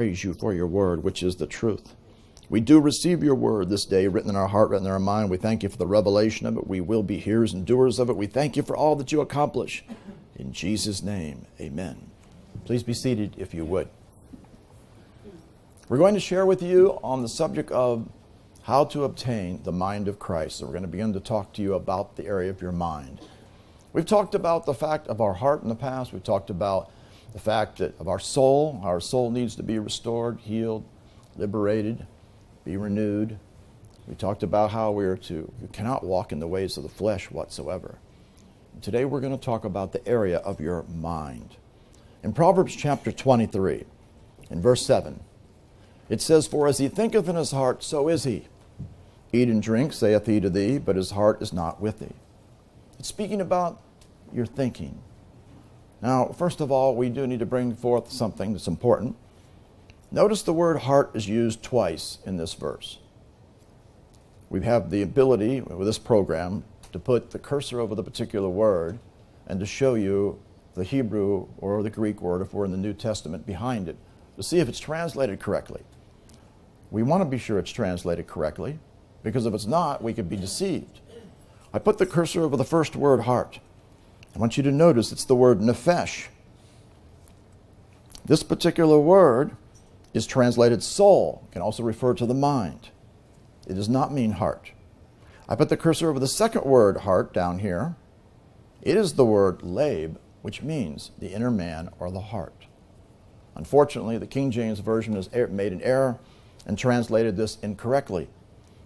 praise you for your word, which is the truth. We do receive your word this day, written in our heart, written in our mind. We thank you for the revelation of it. We will be hearers and doers of it. We thank you for all that you accomplish. In Jesus' name, amen. Please be seated if you would. We're going to share with you on the subject of how to obtain the mind of Christ. So we're going to begin to talk to you about the area of your mind. We've talked about the fact of our heart in the past. We've talked about the fact that of our soul, our soul needs to be restored, healed, liberated, be renewed. We talked about how we are to, you cannot walk in the ways of the flesh whatsoever. Today we're going to talk about the area of your mind. In Proverbs chapter 23, in verse 7, it says, For as he thinketh in his heart, so is he. Eat and drink, saith he to thee, but his heart is not with thee. It's speaking about your thinking. Now, first of all, we do need to bring forth something that's important. Notice the word heart is used twice in this verse. We have the ability with this program to put the cursor over the particular word and to show you the Hebrew or the Greek word, if we're in the New Testament, behind it to see if it's translated correctly. We want to be sure it's translated correctly because if it's not, we could be deceived. I put the cursor over the first word, heart. I want you to notice it's the word nephesh. This particular word is translated soul, can also refer to the mind. It does not mean heart. I put the cursor over the second word, heart, down here. It is the word leb, which means the inner man or the heart. Unfortunately, the King James Version has er, made an error and translated this incorrectly.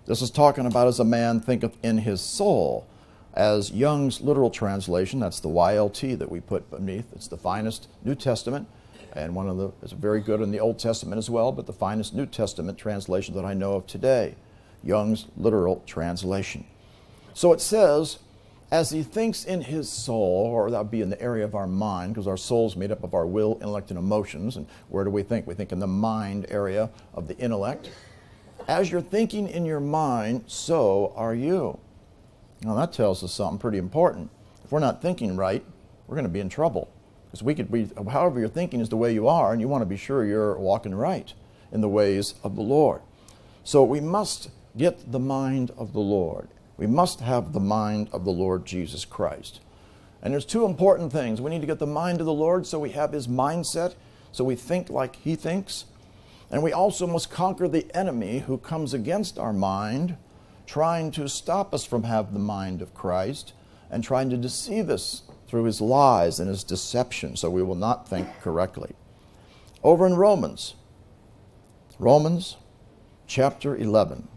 This is talking about as a man thinketh in his soul as Young's literal translation, that's the YLT that we put beneath. It's the finest New Testament, and one of the, it's very good in the Old Testament as well, but the finest New Testament translation that I know of today. Young's literal translation. So it says, as he thinks in his soul, or that would be in the area of our mind, because our soul is made up of our will, intellect, and emotions. And where do we think? We think in the mind area of the intellect. As you're thinking in your mind, so are you. Now that tells us something pretty important. If we're not thinking right, we're going to be in trouble. Because we could be, however you're thinking is the way you are, and you want to be sure you're walking right in the ways of the Lord. So we must get the mind of the Lord. We must have the mind of the Lord Jesus Christ. And there's two important things. We need to get the mind of the Lord so we have his mindset, so we think like he thinks. And we also must conquer the enemy who comes against our mind trying to stop us from having the mind of Christ and trying to deceive us through his lies and his deception so we will not think correctly. Over in Romans, Romans chapter 11,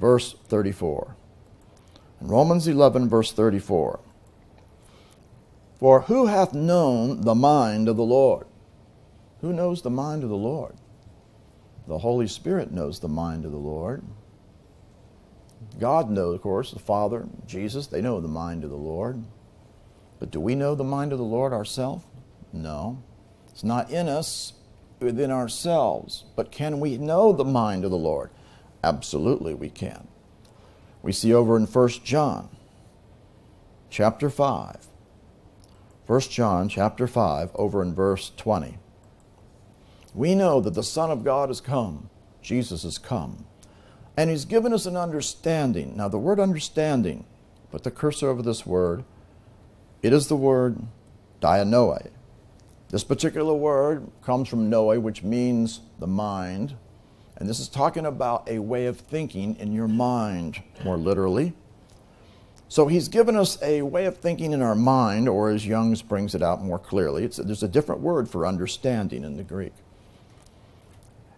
verse 34. In Romans 11, verse 34. For who hath known the mind of the Lord? Who knows the mind of the Lord? The Holy Spirit knows the mind of the Lord. God knows, of course, the Father, Jesus, they know the mind of the Lord. But do we know the mind of the Lord ourselves? No. It's not in us, within ourselves. But can we know the mind of the Lord? Absolutely, we can. We see over in 1 John chapter 5. 1 John chapter 5, over in verse 20. We know that the Son of God has come. Jesus has come and he's given us an understanding. Now, the word understanding, put the cursor over this word, it is the word dianoia. This particular word comes from noe, which means the mind. And this is talking about a way of thinking in your mind, more literally. So he's given us a way of thinking in our mind, or as Young's brings it out more clearly, there's a different word for understanding in the Greek.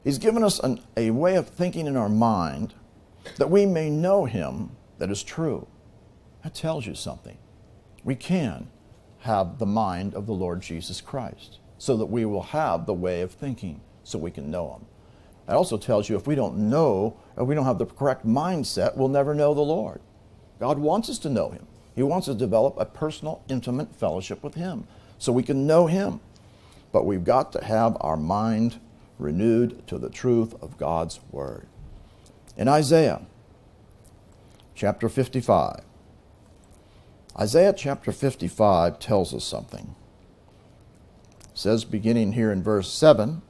He's given us an, a way of thinking in our mind that we may know Him that is true. That tells you something. We can have the mind of the Lord Jesus Christ so that we will have the way of thinking so we can know Him. It also tells you if we don't know, if we don't have the correct mindset, we'll never know the Lord. God wants us to know Him. He wants us to develop a personal, intimate fellowship with Him so we can know Him. But we've got to have our mind renewed to the truth of God's Word. In Isaiah chapter 55, Isaiah chapter 55 tells us something. It says, beginning here in verse 7,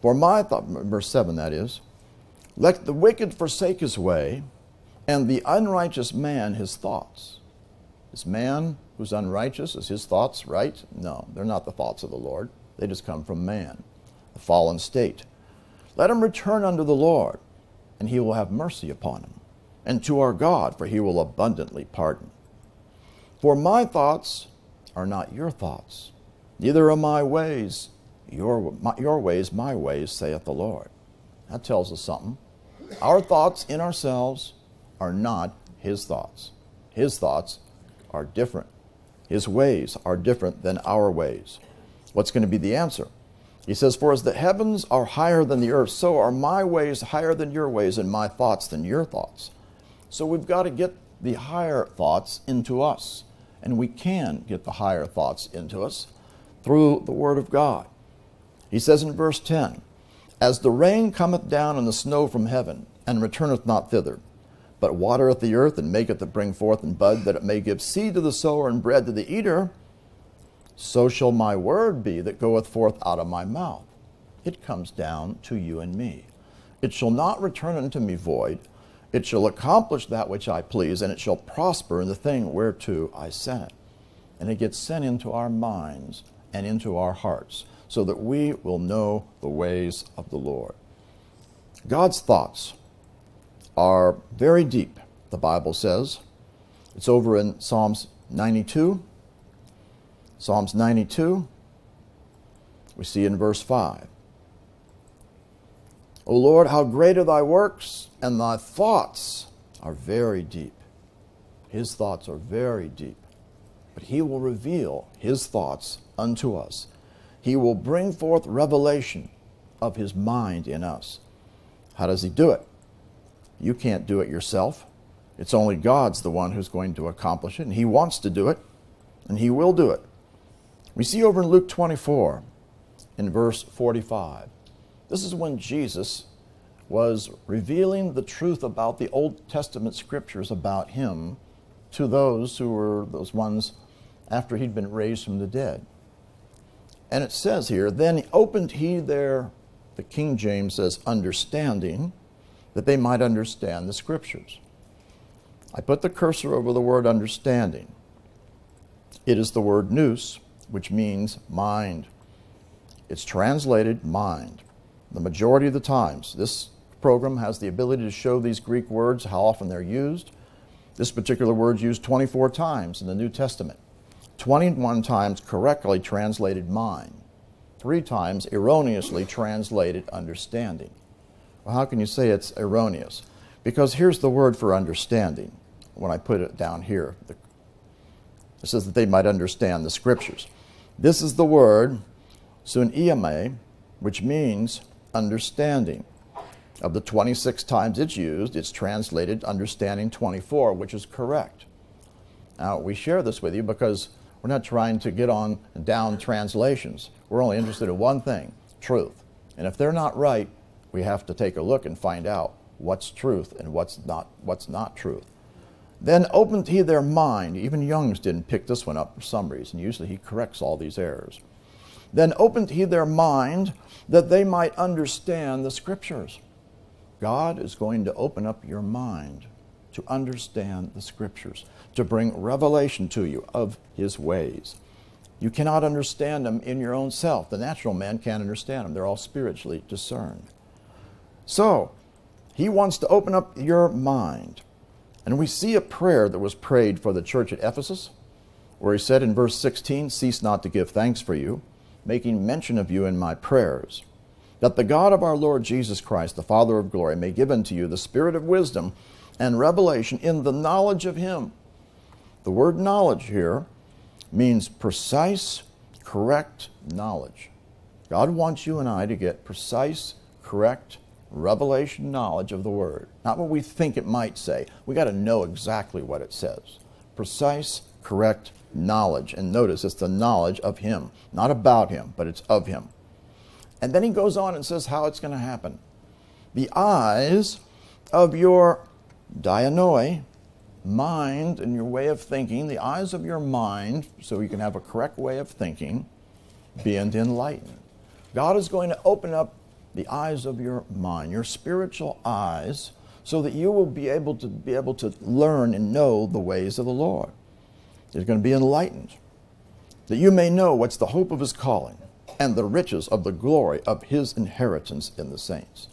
For my thought, verse 7 that is, let the wicked forsake his way, and the unrighteous man his thoughts. This man who's unrighteous, is his thoughts right? No, they're not the thoughts of the Lord. They just come from man, the fallen state. Let him return unto the Lord, and he will have mercy upon him, and to our God, for he will abundantly pardon. For my thoughts are not your thoughts, neither are my ways your, my, your ways, my ways, saith the Lord. That tells us something. Our thoughts in ourselves are not his thoughts. His thoughts are different. His ways are different than our ways. What's going to be the answer? He says, For as the heavens are higher than the earth, so are my ways higher than your ways, and my thoughts than your thoughts. So we've got to get the higher thoughts into us. And we can get the higher thoughts into us through the Word of God. He says in verse 10 As the rain cometh down and the snow from heaven, and returneth not thither, but watereth the earth, and maketh it bring forth and bud, that it may give seed to the sower and bread to the eater, so shall my word be that goeth forth out of my mouth. It comes down to you and me. It shall not return unto me void. It shall accomplish that which I please, and it shall prosper in the thing whereto I sent it. And it gets sent into our minds and into our hearts so that we will know the ways of the Lord. God's thoughts are very deep, the Bible says. It's over in Psalms 92. Psalms 92, we see in verse 5. O Lord, how great are thy works, and thy thoughts are very deep. His thoughts are very deep. But he will reveal his thoughts unto us he will bring forth revelation of His mind in us. How does He do it? You can't do it yourself. It's only God's the one who's going to accomplish it, and He wants to do it, and He will do it. We see over in Luke 24, in verse 45. This is when Jesus was revealing the truth about the Old Testament scriptures about Him to those who were those ones after He'd been raised from the dead. And it says here, then opened he their, the King James says, understanding, that they might understand the scriptures. I put the cursor over the word understanding. It is the word nous, which means mind. It's translated mind. The majority of the times, this program has the ability to show these Greek words, how often they're used. This particular word used 24 times in the New Testament. 21 times correctly translated mind, three times erroneously translated understanding. Well, how can you say it's erroneous? Because here's the word for understanding when I put it down here. It says that they might understand the scriptures. This is the word suniemi, which means understanding. Of the 26 times it's used, it's translated understanding 24, which is correct. Now, we share this with you because we're not trying to get on down translations. We're only interested in one thing truth. And if they're not right, we have to take a look and find out what's truth and what's not, what's not truth. Then opened he their mind. Even Young's didn't pick this one up for some reason. Usually he corrects all these errors. Then opened he their mind that they might understand the scriptures. God is going to open up your mind to understand the scriptures to bring revelation to you of his ways. You cannot understand them in your own self. The natural man can't understand them, they're all spiritually discerned. So, he wants to open up your mind. And we see a prayer that was prayed for the church at Ephesus, where he said in verse 16, Cease not to give thanks for you, making mention of you in my prayers, that the God of our Lord Jesus Christ, the Father of glory, may give unto you the spirit of wisdom and revelation in the knowledge of him the word knowledge here means precise, correct knowledge. God wants you and I to get precise, correct revelation knowledge of the word, not what we think it might say. We got to know exactly what it says. Precise, correct knowledge. And notice it's the knowledge of him, not about him, but it's of him. And then he goes on and says how it's going to happen. The eyes of your dianoia, mind and your way of thinking, the eyes of your mind, so you can have a correct way of thinking, being enlightened. God is going to open up the eyes of your mind, your spiritual eyes, so that you will be able to be able to learn and know the ways of the Lord. You're going to be enlightened, that you may know what's the hope of his calling and the riches of the glory of his inheritance in the saints.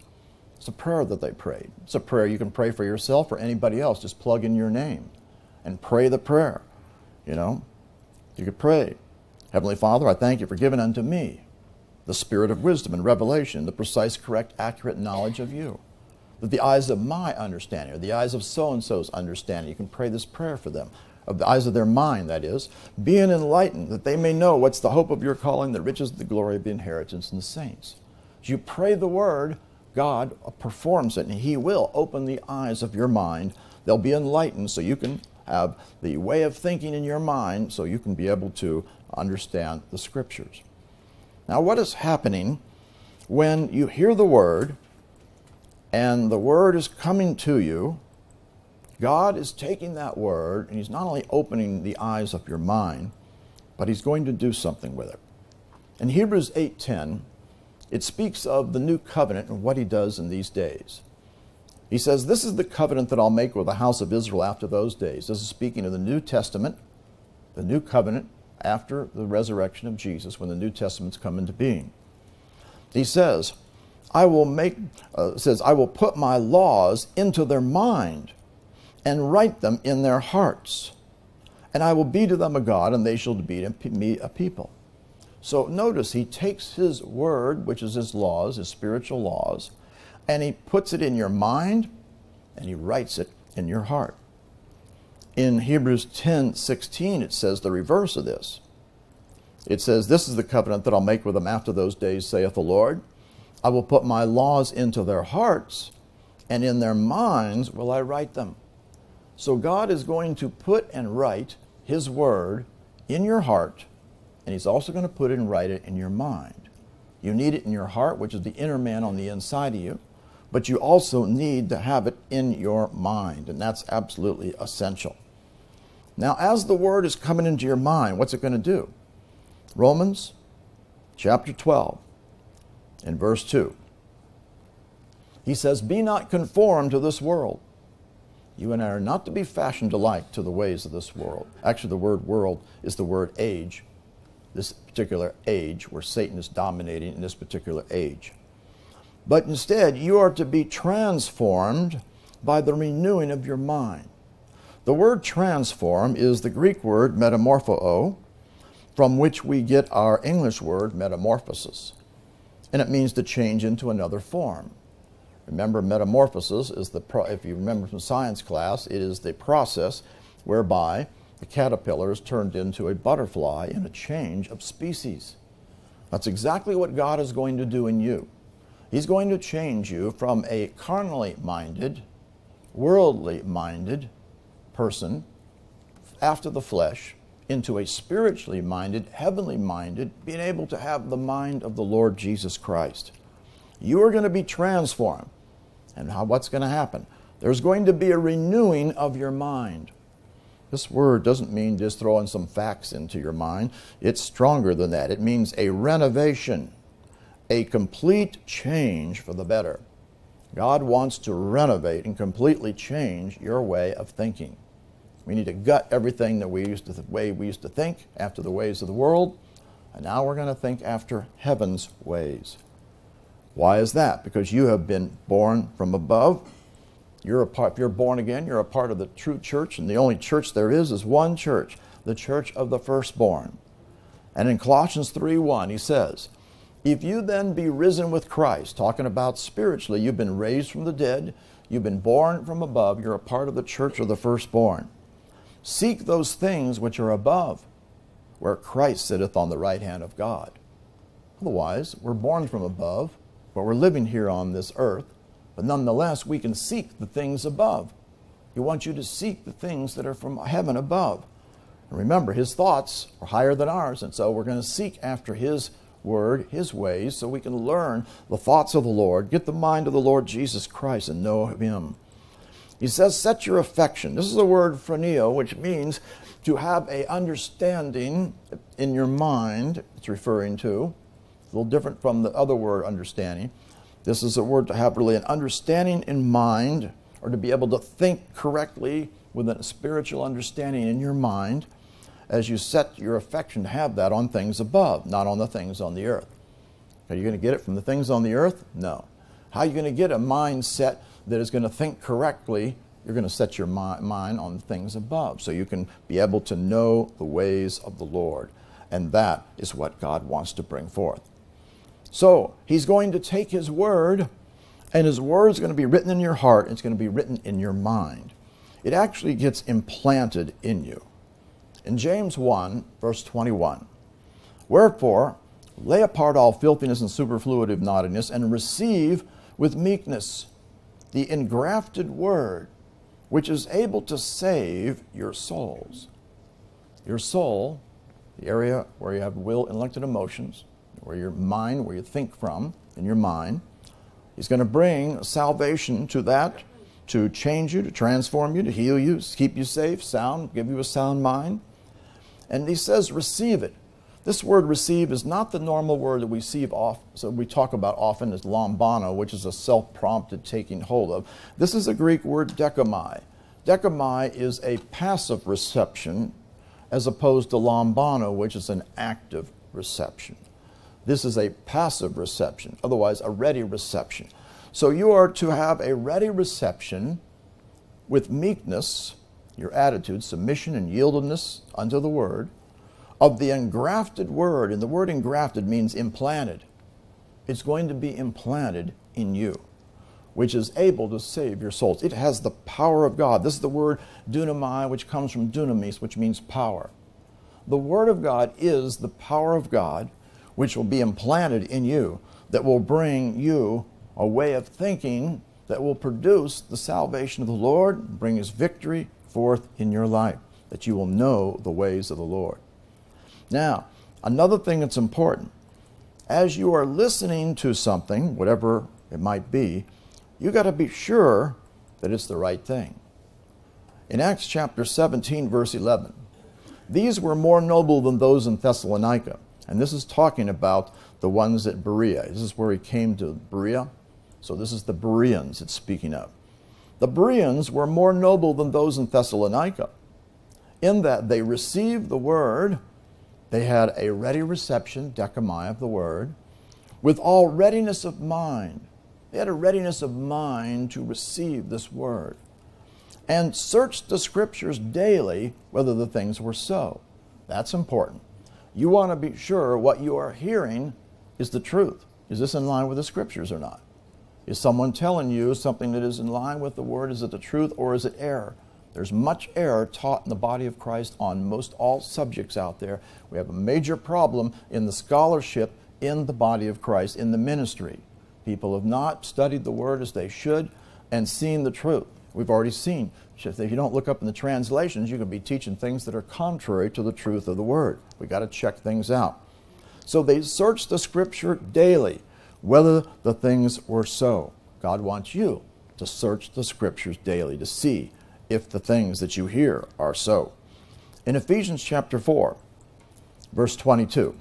It's a prayer that they prayed. It's a prayer you can pray for yourself or anybody else. Just plug in your name and pray the prayer. You know, you could pray, Heavenly Father, I thank you for giving unto me the spirit of wisdom and revelation, the precise, correct, accurate knowledge of you. That the eyes of my understanding, or the eyes of so and so's understanding, you can pray this prayer for them, of the eyes of their mind, that is, being enlightened, that they may know what's the hope of your calling, the riches the glory of the inheritance in the saints. As you pray the word, God performs it, and He will open the eyes of your mind. They'll be enlightened so you can have the way of thinking in your mind so you can be able to understand the scriptures. Now, what is happening when you hear the word and the word is coming to you? God is taking that word and He's not only opening the eyes of your mind, but He's going to do something with it. In Hebrews 8:10, it speaks of the new covenant and what He does in these days. He says, This is the covenant that I'll make with the house of Israel after those days. This is speaking of the New Testament, the new covenant after the resurrection of Jesus when the New Testaments come into being. He says, I will make, uh, says, I will put my laws into their mind and write them in their hearts. And I will be to them a God, and they shall be to me a people. So notice he takes his word, which is his laws, his spiritual laws, and he puts it in your mind and he writes it in your heart. In Hebrews 10 16, it says the reverse of this. It says, This is the covenant that I'll make with them after those days, saith the Lord. I will put my laws into their hearts, and in their minds will I write them. So God is going to put and write His word in your heart, and He's also going to put and write it in your mind. You need it in your heart, which is the inner man on the inside of you but you also need to have it in your mind, and that's absolutely essential. Now, as the word is coming into your mind, what's it going to do? Romans chapter 12 in verse 2. He says, Be not conformed to this world. You and I are not to be fashioned alike to the ways of this world. Actually, the word world is the word age, this particular age where Satan is dominating in this particular age. But instead, you are to be transformed by the renewing of your mind. The word transform is the Greek word metamorpho, from which we get our English word metamorphosis. And it means to change into another form. Remember, metamorphosis is the, if you remember from science class, it is the process whereby the caterpillar is turned into a butterfly in a change of species. That's exactly what God is going to do in you. He's going to change you from a carnally minded, worldly minded person after the flesh into a spiritually minded, heavenly minded, being able to have the mind of the Lord Jesus Christ. You are going to be transformed. And how, what's going to happen? There's going to be a renewing of your mind. This word doesn't mean just throwing some facts into your mind. It's stronger than that. It means a renovation a complete change for the better. God wants to renovate and completely change your way of thinking. We need to gut everything that we used to the way we used to think after the ways of the world, and now we're going to think after heaven's ways. Why is that? Because you have been born from above. You're a part, if you're born again, you're a part of the true church, and the only church there is is one church, the church of the firstborn. And in Colossians 3:1, he says, if you then be risen with Christ, talking about spiritually, you've been raised from the dead, you've been born from above, you're a part of the church of the firstborn. Seek those things which are above, where Christ sitteth on the right hand of God. Otherwise, we're born from above, but we're living here on this earth, but nonetheless, we can seek the things above. He wants you to seek the things that are from heaven above. And remember, his thoughts are higher than ours, and so we're going to seek after his word, his ways, so we can learn the thoughts of the Lord, get the mind of the Lord Jesus Christ, and know him. He says, set your affection. This is the word phroneo, which means to have a understanding in your mind, it's referring to. It's a little different from the other word understanding. This is a word to have really an understanding in mind or to be able to think correctly with a spiritual understanding in your mind as you set your affection to have that on things above, not on the things on the earth. Are you going to get it from the things on the earth? No. How are you going to get a mindset that is going to think correctly? You're going to set your mind on things above so you can be able to know the ways of the Lord. And that is what God wants to bring forth. So he's going to take his word, and his word is going to be written in your heart, it's going to be written in your mind. It actually gets implanted in you. In James 1, verse 21, Wherefore, lay apart all filthiness and superfluity of naughtiness, and receive with meekness the engrafted word, which is able to save your souls. Your soul, the area where you have will, intellect, and emotions, where your mind, where you think from in your mind, He's going to bring salvation to that, to change you, to transform you, to heal you, keep you safe, sound, give you a sound mind. And he says, receive it. This word receive is not the normal word that we off, so we talk about often as lambano, which is a self-prompted taking hold of. This is a Greek word dechomai. Dechomai is a passive reception as opposed to lambano, which is an active reception. This is a passive reception, otherwise a ready reception. So you are to have a ready reception with meekness, your attitude, submission and yieldedness unto the word, of the engrafted word, and the word engrafted means implanted. It's going to be implanted in you, which is able to save your souls. It has the power of God. This is the word dunamai, which comes from dunamis, which means power. The word of God is the power of God, which will be implanted in you, that will bring you a way of thinking that will produce the salvation of the Lord, bring his victory forth in your life, that you will know the ways of the Lord. Now, another thing that's important as you are listening to something, whatever it might be, you got to be sure that it's the right thing. In Acts chapter 17, verse 11, these were more noble than those in Thessalonica. And this is talking about the ones at Berea. This is where he came to Berea. So this is the Bereans it's speaking of. The Bereans were more noble than those in Thessalonica, in that they received the word they had a ready reception, dechomai of the word, with all readiness of mind. They had a readiness of mind to receive this word and searched the scriptures daily whether the things were so. That's important. You want to be sure what you are hearing is the truth. Is this in line with the scriptures or not? Is someone telling you something that is in line with the word? Is it the truth or is it error? There's much error taught in the body of Christ on most all subjects out there. We have a major problem in the scholarship in the body of Christ, in the ministry. People have not studied the Word as they should and seen the truth. We've already seen. If you don't look up in the translations, you can be teaching things that are contrary to the truth of the Word. We've got to check things out. So they searched the Scripture daily, whether the things were so. God wants you to search the Scriptures daily to see if the things that you hear are so. In Ephesians chapter 4, verse 22,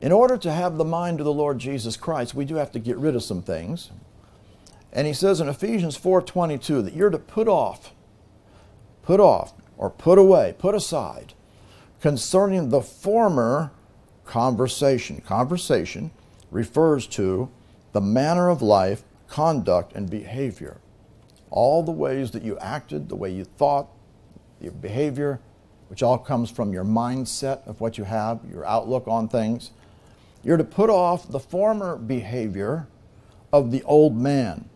in order to have the mind of the Lord Jesus Christ, we do have to get rid of some things. And he says in Ephesians 4:22 that you're to put off, put off, or put away, put aside, concerning the former conversation. Conversation refers to the manner of life, conduct, and behavior all the ways that you acted, the way you thought, your behavior, which all comes from your mindset of what you have, your outlook on things. You're to put off the former behavior of the old man.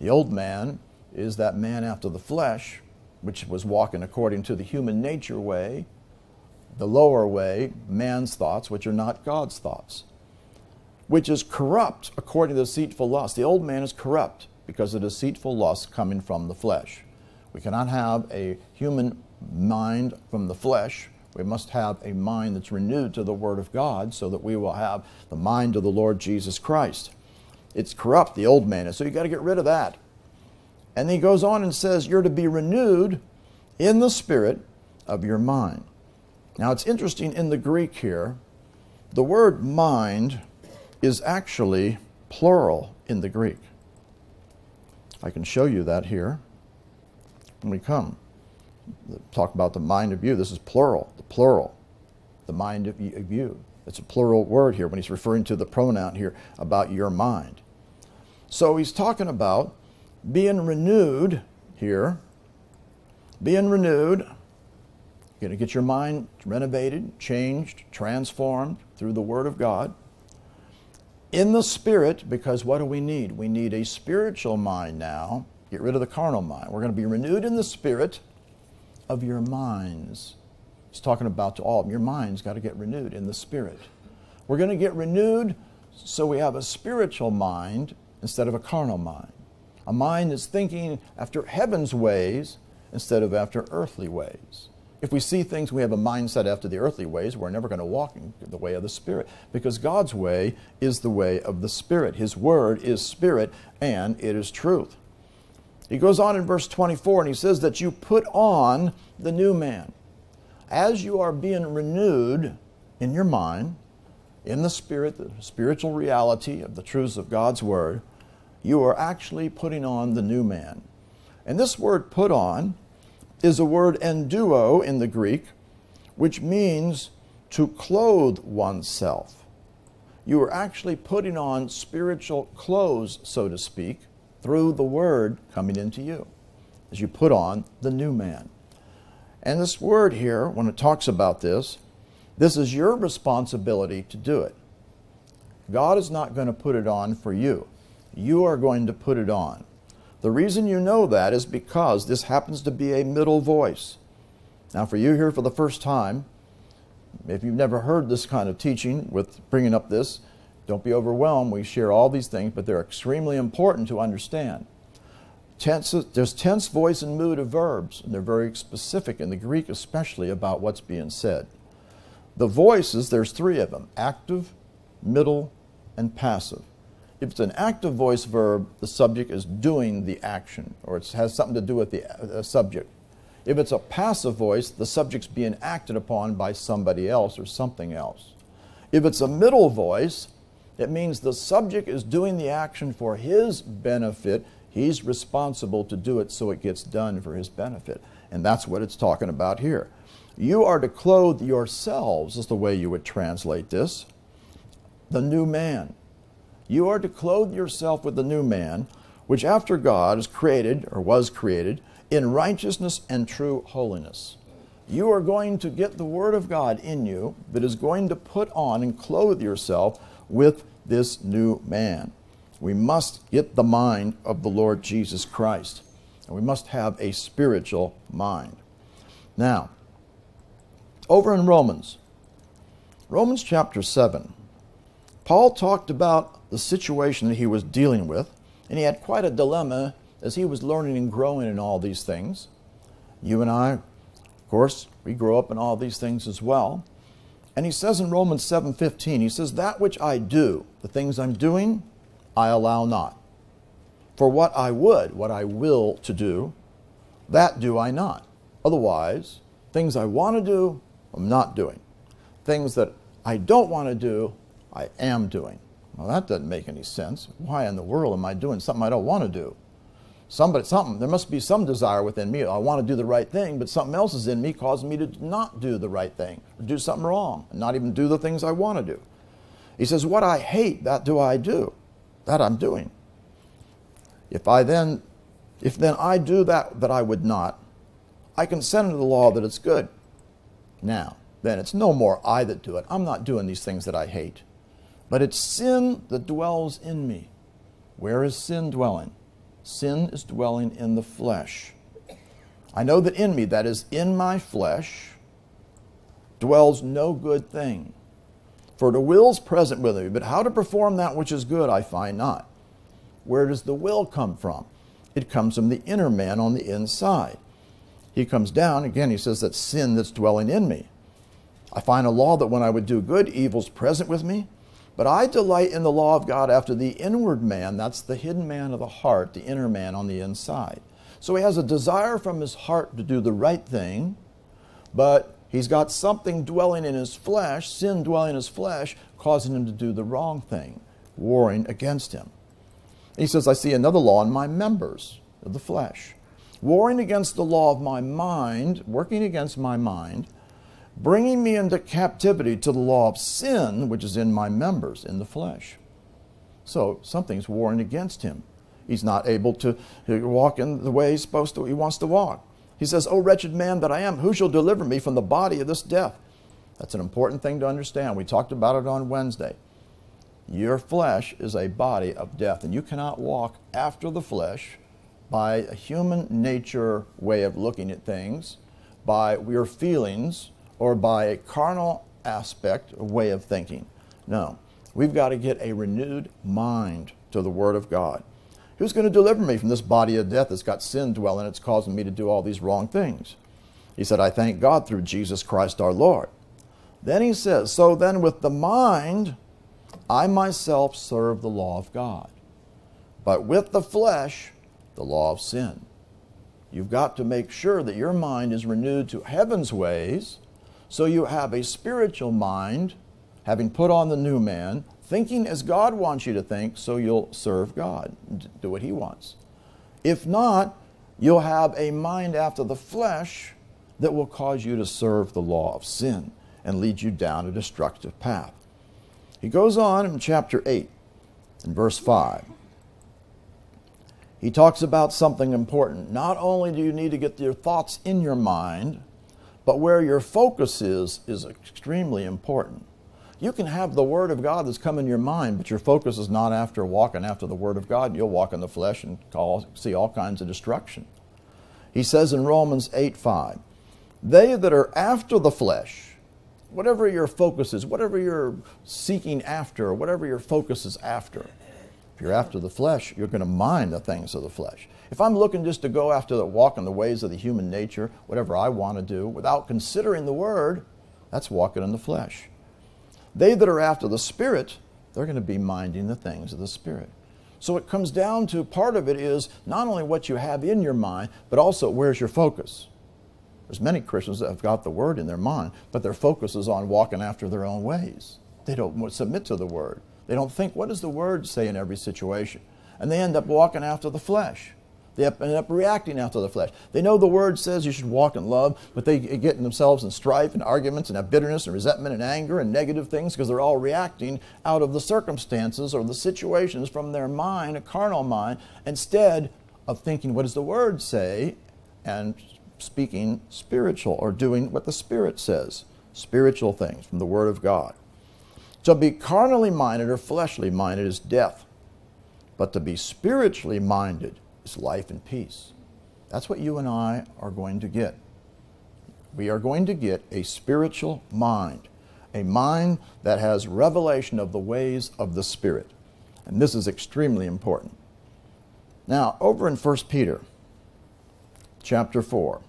The old man is that man after the flesh, which was walking according to the human nature way, the lower way, man's thoughts, which are not God's thoughts, which is corrupt according to deceitful lust. The old man is corrupt because of deceitful lust coming from the flesh. We cannot have a human mind from the flesh. We must have a mind that's renewed to the Word of God so that we will have the mind of the Lord Jesus Christ. It's corrupt, the old man is, so you got to get rid of that. And he goes on and says, You're to be renewed in the spirit of your mind. Now it's interesting in the Greek here, the word mind is actually plural in the Greek. I can show you that here when we come. Talk about the mind of you. This is plural, the plural, the mind of you. It's a plural word here when he's referring to the pronoun here about your mind. So he's talking about being renewed here, being renewed. You're going to get your mind renovated, changed, transformed through the Word of God. In the Spirit, because what do we need? We need a spiritual mind now. Get rid of the carnal mind. We're going to be renewed in the Spirit of your minds. He's talking about to all of them. Your mind's got to get renewed in the Spirit. We're going to get renewed so we have a spiritual mind instead of a carnal mind. A mind that's thinking after heaven's ways instead of after earthly ways. If we see things, we have a mindset after the earthly ways, we're never going to walk in the way of the Spirit because God's way is the way of the Spirit. His Word is Spirit and it is truth. He goes on in verse 24 and he says that you put on the new man. As you are being renewed in your mind, in the Spirit, the spiritual reality of the truths of God's Word, you are actually putting on the new man. And this word put on is a word enduo in the Greek, which means to clothe oneself. You are actually putting on spiritual clothes, so to speak, through the word coming into you as you put on the new man. And this word here, when it talks about this, this is your responsibility to do it. God is not going to put it on for you. You are going to put it on. The reason you know that is because this happens to be a middle voice. Now, for you here for the first time, if you've never heard this kind of teaching with bringing up this, don't be overwhelmed. We share all these things, but they're extremely important to understand. Tense, there's tense, voice, and mood of verbs, and they're very specific in the Greek, especially about what's being said. The voices, there's three of them active, middle, and passive. If it's an active voice verb, the subject is doing the action, or it has something to do with the uh, subject. If it's a passive voice, the subject's being acted upon by somebody else or something else. If it's a middle voice, it means the subject is doing the action for his benefit. He's responsible to do it so it gets done for his benefit. And that's what it's talking about here. You are to clothe yourselves, is the way you would translate this, the new man. You are to clothe yourself with the new man, which after God is created, or was created, in righteousness and true holiness. You are going to get the Word of God in you that is going to put on and clothe yourself with this new man. We must get the mind of the Lord Jesus Christ, and we must have a spiritual mind. Now, over in Romans, Romans chapter 7, Paul talked about the situation that he was dealing with, and he had quite a dilemma as he was learning and growing in all these things. You and I, of course, we grow up in all these things as well. And he says in Romans 7:15, he says, "That which I do, the things I'm doing, I allow not. For what I would, what I will to do, that do I not. Otherwise, things I want to do, I'm not doing. Things that I don't want to do, I am doing. Well, that doesn't make any sense. Why in the world am I doing something I don't want to do? Somebody, something, there must be some desire within me. I want to do the right thing, but something else is in me causing me to not do the right thing, or do something wrong, and not even do the things I want to do. He says, What I hate, that do I do. That I'm doing. If I then, if then I do that that I would not, I consent to the law that it's good. Now, then it's no more I that do it. I'm not doing these things that I hate. But it's sin that dwells in me. Where is sin dwelling? Sin is dwelling in the flesh. I know that in me, that is in my flesh, dwells no good thing. For the will's present with me, but how to perform that which is good I find not. Where does the will come from? It comes from the inner man on the inside. He comes down, again, he says that sin that's dwelling in me. I find a law that when I would do good, evil's present with me. But I delight in the law of God after the inward man, that's the hidden man of the heart, the inner man on the inside. So he has a desire from his heart to do the right thing, but he's got something dwelling in his flesh, sin dwelling in his flesh, causing him to do the wrong thing. warring against him. He says, I see another law in my members of the flesh, warring against the law of my mind, working against my mind, bringing me into captivity to the law of sin, which is in my members, in the flesh. So something's warring against him. He's not able to walk in the way he's supposed to, he wants to walk. He says, O wretched man that I am, who shall deliver me from the body of this death? That's an important thing to understand. We talked about it on Wednesday. Your flesh is a body of death, and you cannot walk after the flesh by a human nature way of looking at things, by your feelings, or by a carnal aspect, a way of thinking. No. We've got to get a renewed mind to the Word of God. Who's going to deliver me from this body of death that's got sin dwelling? It's causing me to do all these wrong things. He said, I thank God through Jesus Christ our Lord. Then he says, So then with the mind, I myself serve the law of God, but with the flesh, the law of sin. You've got to make sure that your mind is renewed to heaven's ways so you have a spiritual mind, having put on the new man, thinking as God wants you to think, so you'll serve God, do what He wants. If not, you'll have a mind after the flesh that will cause you to serve the law of sin and lead you down a destructive path. He goes on in chapter 8, in verse 5. He talks about something important. Not only do you need to get your thoughts in your mind, but where your focus is, is extremely important. You can have the Word of God that's come in your mind, but your focus is not after walking after the Word of God. You'll walk in the flesh and call, see all kinds of destruction. He says in Romans 8 5, They that are after the flesh, whatever your focus is, whatever you're seeking after, whatever your focus is after, if you're after the flesh, you're going to mind the things of the flesh. If I'm looking just to go after the walk in the ways of the human nature, whatever I want to do, without considering the Word, that's walking in the flesh. They that are after the Spirit, they're going to be minding the things of the Spirit. So it comes down to part of it is not only what you have in your mind, but also where's your focus. There's many Christians that have got the Word in their mind, but their focus is on walking after their own ways. They don't submit to the Word. They don't think, what does the Word say in every situation? And they end up walking after the flesh. They end up reacting after the flesh. They know the word says you should walk in love, but they get themselves in strife and arguments and have bitterness and resentment and anger and negative things because they're all reacting out of the circumstances or the situations from their mind, a carnal mind, instead of thinking, what does the word say? And speaking spiritual or doing what the Spirit says, spiritual things from the Word of God. To be carnally minded or fleshly minded is death, but to be spiritually minded is life and peace. That's what you and I are going to get. We are going to get a spiritual mind, a mind that has revelation of the ways of the Spirit. And this is extremely important. Now, over in 1 Peter chapter 4,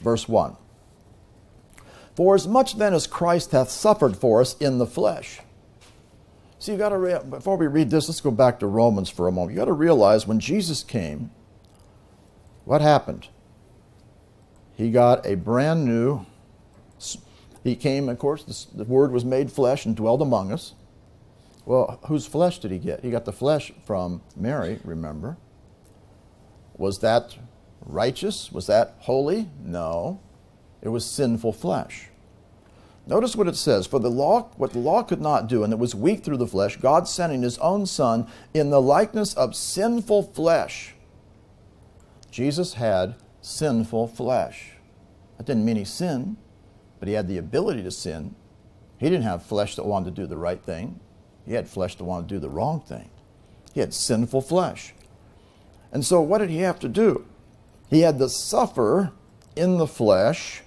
verse 1. For as much then as Christ hath suffered for us in the flesh, See, you've got to re- before we read this, let's go back to Romans for a moment. You've got to realize when Jesus came, what happened? He got a brand new. He came, of course, the Word was made flesh and dwelled among us. Well, whose flesh did he get? He got the flesh from Mary, remember. Was that righteous? Was that holy? No. It was sinful flesh. Notice what it says For the law, what the law could not do, and it was weak through the flesh, God sending his own Son in the likeness of sinful flesh. Jesus had sinful flesh. That didn't mean he sinned, but he had the ability to sin. He didn't have flesh that wanted to do the right thing, he had flesh that wanted to do the wrong thing. He had sinful flesh. And so, what did he have to do? He had to suffer in the flesh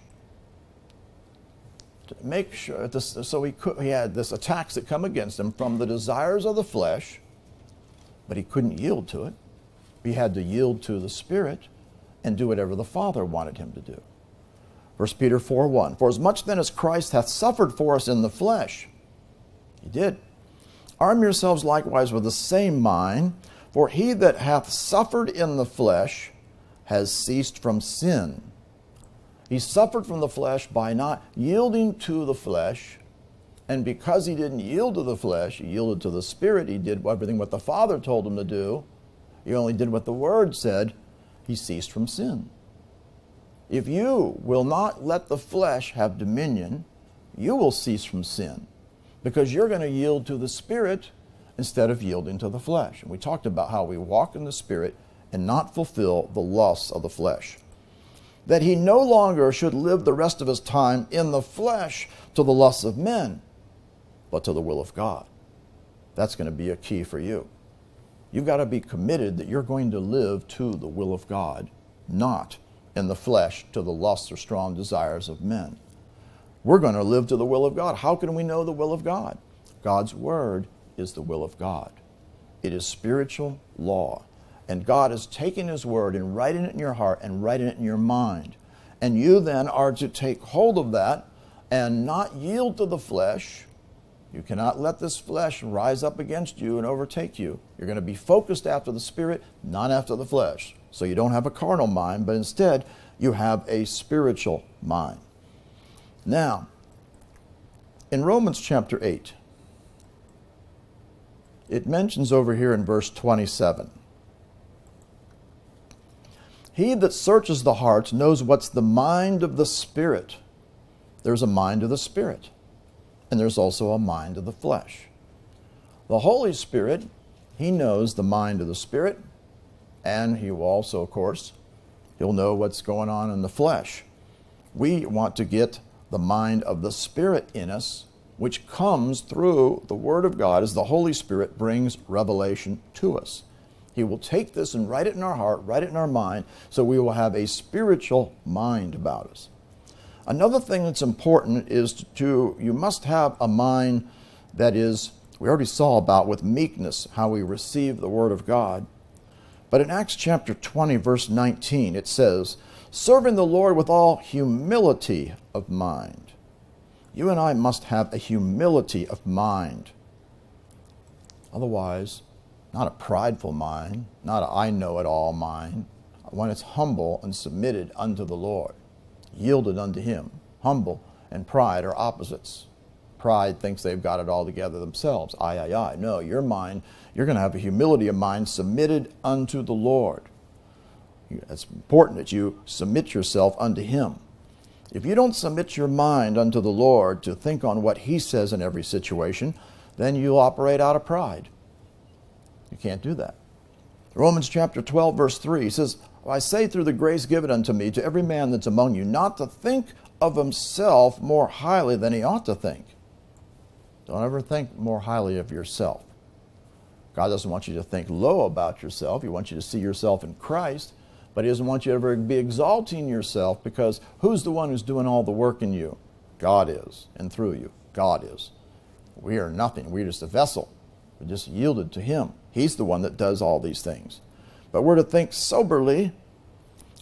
make sure this, so he could he had this attacks that come against him from the desires of the flesh but he couldn't yield to it. He had to yield to the spirit and do whatever the father wanted him to do. 1 peter 4 1 for as much then as christ hath suffered for us in the flesh he did. Arm yourselves likewise with the same mind for he that hath suffered in the flesh has ceased from sin he suffered from the flesh by not yielding to the flesh And because he didn't yield to the flesh, he yielded to the Spirit, he did everything what the Father told him to do, he only did what the Word said, he ceased from sin. If you will not let the flesh have dominion, you will cease from sin because you're going to yield to the Spirit instead of yielding to the flesh. And we talked about how we walk in the Spirit and not fulfill the lusts of the flesh. That he no longer should live the rest of his time in the flesh to the lusts of men, but to the will of God. That's going to be a key for you. You've got to be committed that you're going to live to the will of God, not in the flesh to the lusts or strong desires of men. We're going to live to the will of God. How can we know the will of God? God's Word is the will of God. It is spiritual law. And God is taking His Word and writing it in your heart and writing it in your mind. And you then are to take hold of that and not yield to the flesh. You cannot let this flesh rise up against you and overtake you. You're going to be focused after the Spirit, not after the flesh. So you don't have a carnal mind, but instead you have a spiritual mind. Now, in Romans chapter 8, it mentions over here in verse 27 He that searches the hearts knows what's the mind of the Spirit. There's a mind of the Spirit, and there's also a mind of the flesh. The Holy Spirit, He knows the mind of the Spirit, and He will also, of course, He'll know what's going on in the flesh. We want to get the mind of the Spirit in us which comes through the Word of God as the Holy Spirit brings revelation to us. He will take this and write it in our heart, write it in our mind, so we will have a spiritual mind about us. Another thing that's important is to, you must have a mind that is, we already saw about with meekness how we receive the Word of God. But in Acts chapter 20, verse 19, it says, serving the Lord with all humility of mind you and I must have a humility of mind. Otherwise, not a prideful mind, not a I know it all mind, one that's humble and submitted unto the Lord, yielded unto Him. Humble and pride are opposites. Pride thinks they've got it all together themselves. I, I, I. No, your mind, you're going to have a humility of mind submitted unto the Lord. It's important that you submit yourself unto Him. If you don't submit your mind unto the Lord to think on what He says in every situation, then you'll operate out of pride. You can't do that. Romans chapter 12, verse 3 says, I say through the grace given unto me to every man that's among you, not to think of himself more highly than he ought to think. Don't ever think more highly of yourself. God doesn't want you to think low about yourself. He wants you to see yourself in Christ but he doesn't want you to ever be exalting yourself because who's the one who's doing all the work in you? God is, and through you. God is. We are nothing. We're just a vessel. We're just yielded to him. He's the one that does all these things. But we're to think soberly,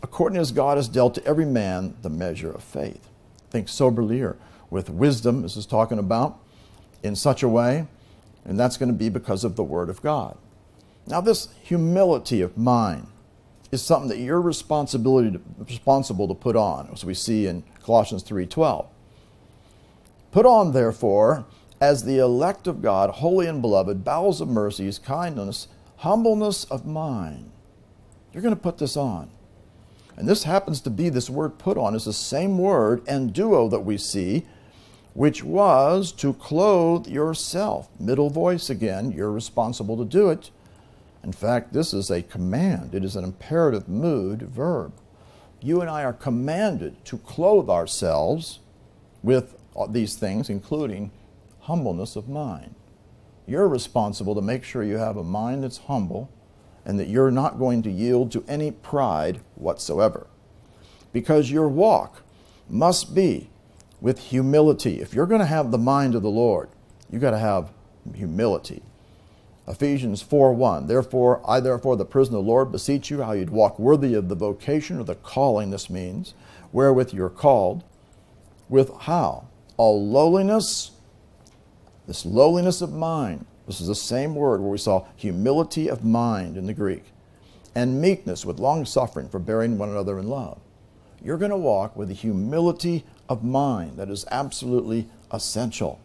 according as God has dealt to every man the measure of faith. Think soberly or with wisdom, this is talking about, in such a way, and that's going to be because of the Word of God. Now, this humility of mind, is something that you're responsibility to, responsible to put on, as we see in Colossians 3:12. Put on, therefore, as the elect of God, holy and beloved, bowels of mercies, kindness, humbleness of mind. You're going to put this on. And this happens to be this word put on is the same word enduo that we see, which was to clothe yourself. Middle voice again, you're responsible to do it. In fact, this is a command, it is an imperative mood verb. You and I are commanded to clothe ourselves with these things, including humbleness of mind. You're responsible to make sure you have a mind that's humble and that you're not going to yield to any pride whatsoever. Because your walk must be with humility. If you're going to have the mind of the Lord, you've got to have humility. Ephesians 4 1. Therefore, I, therefore, the prisoner of the Lord, beseech you how you'd walk worthy of the vocation or the calling, this means, wherewith you're called. With how? All lowliness, this lowliness of mind. This is the same word where we saw humility of mind in the Greek. And meekness with long suffering, for bearing one another in love. You're going to walk with the humility of mind that is absolutely essential.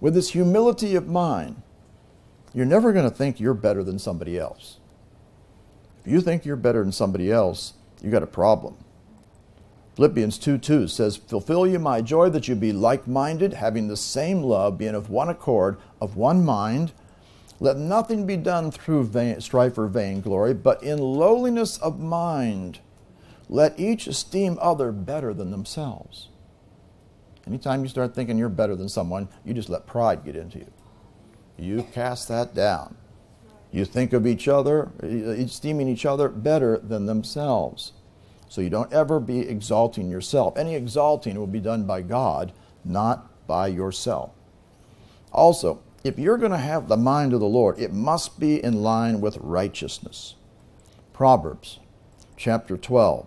with this humility of mind, you're never going to think you're better than somebody else. If you think you're better than somebody else, you've got a problem. Philippians 2 2 says, Fulfill you my joy that you be like minded, having the same love, being of one accord, of one mind. Let nothing be done through vain, strife or vainglory, but in lowliness of mind, let each esteem other better than themselves. Anytime you start thinking you're better than someone, you just let pride get into you. You cast that down. You think of each other, esteeming each other better than themselves. So you don't ever be exalting yourself. Any exalting will be done by God, not by yourself. Also, if you're going to have the mind of the Lord, it must be in line with righteousness. Proverbs chapter 12,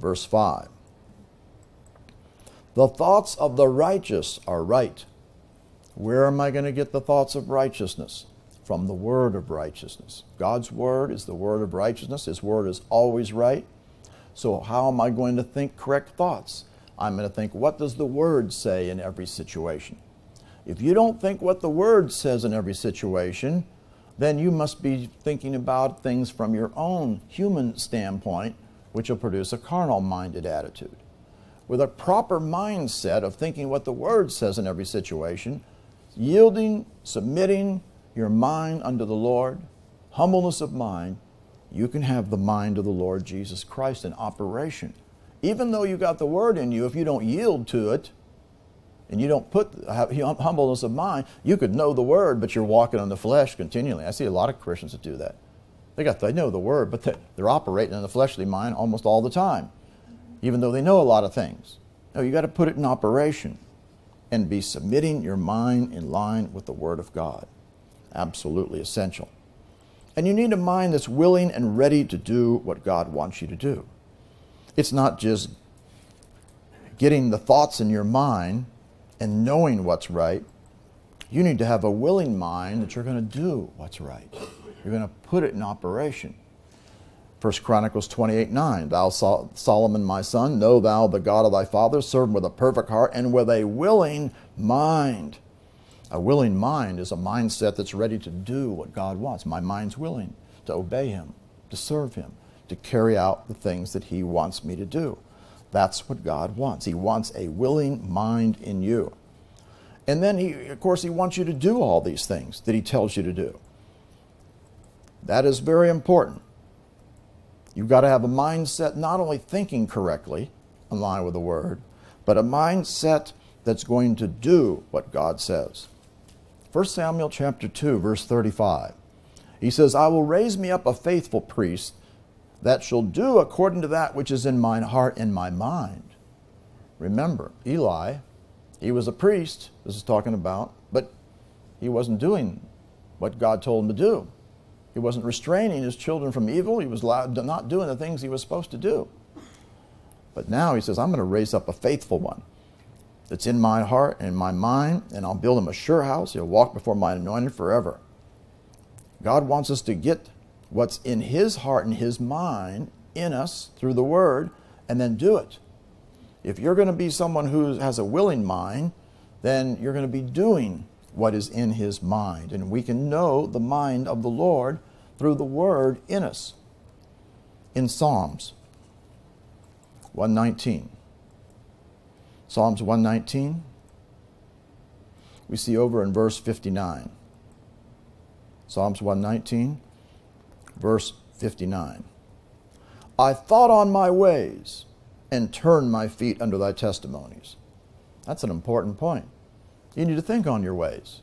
verse 5. The thoughts of the righteous are right. Where am I going to get the thoughts of righteousness? From the word of righteousness. God's word is the word of righteousness. His word is always right. So, how am I going to think correct thoughts? I'm going to think, what does the word say in every situation? If you don't think what the word says in every situation, then you must be thinking about things from your own human standpoint, which will produce a carnal minded attitude with a proper mindset of thinking what the Word says in every situation, yielding, submitting your mind unto the Lord, humbleness of mind, you can have the mind of the Lord Jesus Christ in operation. Even though you got the Word in you, if you don't yield to it, and you don't put humbleness of mind, you could know the Word, but you're walking on the flesh continually. I see a lot of Christians that do that. They got they know the Word, but they're operating in the fleshly mind almost all the time even though they know a lot of things. No, you got to put it in operation and be submitting your mind in line with the Word of God. Absolutely essential. And you need a mind that's willing and ready to do what God wants you to do. It's not just getting the thoughts in your mind and knowing what's right. You need to have a willing mind that you're going to do what's right. You're going to put it in operation. 1 Chronicles 28 9. Thou, Solomon, my son, know thou the God of thy father, serve him with a perfect heart and with a willing mind. A willing mind is a mindset that's ready to do what God wants. My mind's willing to obey him, to serve him, to carry out the things that he wants me to do. That's what God wants. He wants a willing mind in you. And then, he, of course, he wants you to do all these things that he tells you to do. That is very important. You've got to have a mindset not only thinking correctly, in line with the Word, but a mindset that's going to do what God says. 1 Samuel chapter 2, verse 35. He says, I will raise me up a faithful priest that shall do according to that which is in mine heart and my mind. Remember, Eli, he was a priest, this is talking about, but he wasn't doing what God told him to do. He wasn't restraining his children from evil. He was not doing the things he was supposed to do. But now he says, I'm going to raise up a faithful one that's in my heart and in my mind, and I'll build him a sure house. He'll walk before my anointed forever. God wants us to get what's in his heart and his mind in us through the word and then do it. If you're going to be someone who has a willing mind, then you're going to be doing what is in his mind. And we can know the mind of the Lord through the word in us. In Psalms 119. Psalms 119, we see over in verse 59. Psalms 119, verse 59. I thought on my ways and turned my feet under thy testimonies. That's an important point. You need to think on your ways.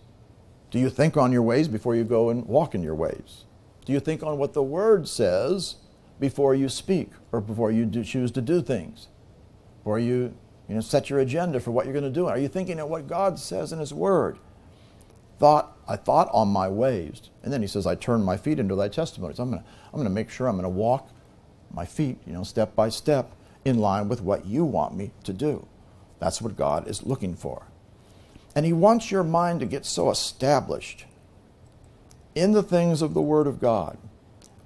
Do you think on your ways before you go and walk in your ways? Do you think on what the Word says before you speak or before you choose to do things? Or you, you know, set your agenda for what you're going to do? Are you thinking of what God says in His Word? Thought, I thought on my ways. And then He says, I turn my feet into thy testimonies. I'm going to, I'm going to make sure I'm going to walk my feet, you know, step by step in line with what you want me to do. That's what God is looking for. And He wants your mind to get so established in the things of the Word of God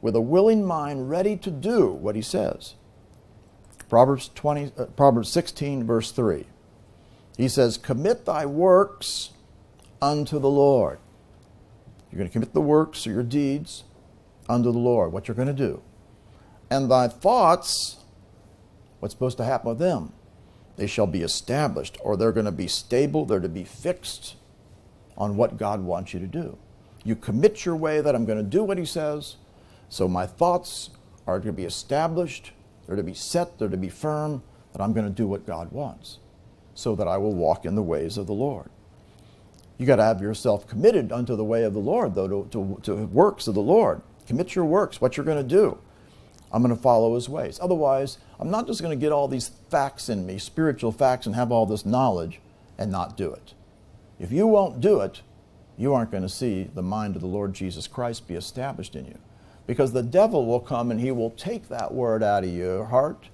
with a willing mind ready to do what He says. Proverbs, 20, uh, Proverbs 16, verse 3. He says, Commit thy works unto the Lord. You're going to commit the works or your deeds unto the Lord, what you're going to do. And thy thoughts, what's supposed to happen with them? They shall be established, or they're going to be stable, they're to be fixed on what God wants you to do. You commit your way that I'm going to do what He says, so my thoughts are going to be established, they're to be set, they're to be firm, that I'm going to do what God wants, so that I will walk in the ways of the Lord. You got to have yourself committed unto the way of the Lord, though, to, to, to works of the Lord. Commit your works, what you're going to do. I'm going to follow his ways. Otherwise, I'm not just going to get all these facts in me, spiritual facts, and have all this knowledge and not do it. If you won't do it, you aren't going to see the mind of the Lord Jesus Christ be established in you. Because the devil will come and he will take that word out of your heart.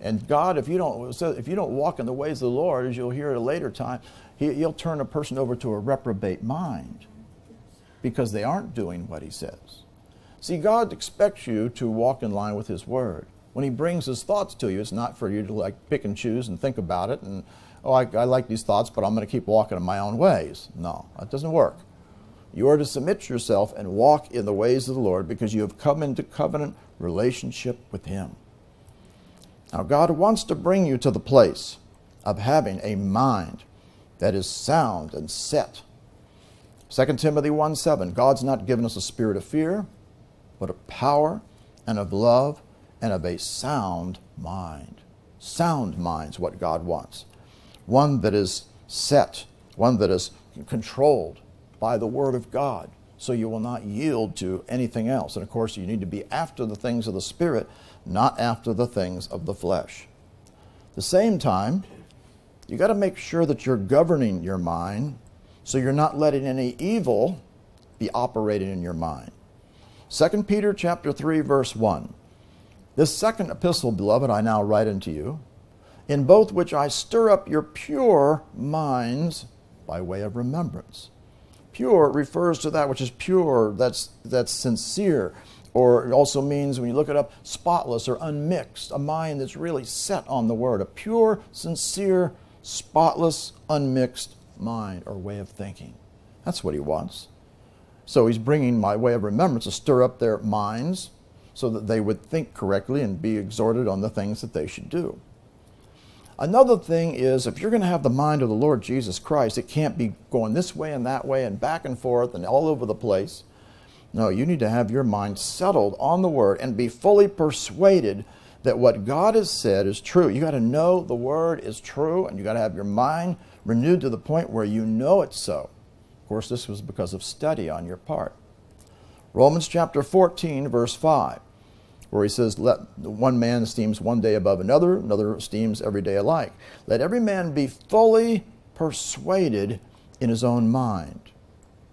And God, if you don't, if you don't walk in the ways of the Lord, as you'll hear at a later time, he, he'll turn a person over to a reprobate mind because they aren't doing what he says. See, God expects you to walk in line with His Word. When He brings His thoughts to you, it's not for you to like pick and choose and think about it and, oh, I, I like these thoughts, but I'm going to keep walking in my own ways. No, that doesn't work. You are to submit yourself and walk in the ways of the Lord because you have come into covenant relationship with Him. Now, God wants to bring you to the place of having a mind that is sound and set. 2 Timothy 1 7, God's not given us a spirit of fear, but of power and of love and of a sound mind. Sound mind's what God wants. One that is set, one that is controlled by the Word of God, so you will not yield to anything else. And of course, you need to be after the things of the Spirit, not after the things of the flesh. At the same time, you got to make sure that you're governing your mind so you're not letting any evil be operating in your mind. 2 Peter chapter 3 verse 1. This second epistle, beloved, I now write unto you, in both which I stir up your pure minds by way of remembrance. Pure refers to that which is pure, that's, that's sincere, or it also means, when you look it up, spotless or unmixed, a mind that's really set on the word, a pure, sincere, spotless, unmixed mind or way of thinking. That's what he wants. So he's bringing my way of remembrance to stir up their minds so that they would think correctly and be exhorted on the things that they should do. Another thing is if you're going to have the mind of the Lord Jesus Christ, it can't be going this way and that way and back and forth and all over the place. No, you need to have your mind settled on the Word and be fully persuaded that what God has said is true. You got to know the Word is true and you got to have your mind renewed to the point where you know it's so Of course, this was because of study on your part. Romans chapter 14, verse 5, where he says, Let one man esteems one day above another, another esteems every day alike. Let every man be fully persuaded in his own mind.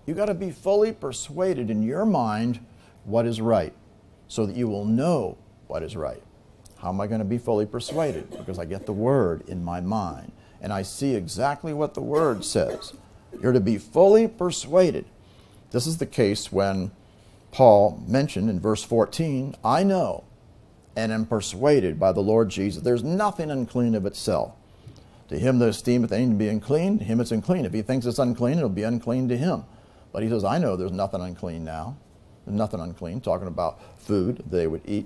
You got to be fully persuaded in your mind what is right, so that you will know what is right. How am I going to be fully persuaded? Because I get the word in my mind, and I see exactly what the word says. You're to be fully persuaded. This is the case when Paul mentioned in verse 14, I know and am persuaded by the Lord Jesus. There's nothing unclean of itself. To him that esteemeth anything to be unclean, to him it's unclean. If he thinks it's unclean, it'll be unclean to him. But he says, I know there's nothing unclean now. There's nothing unclean, talking about food they would eat.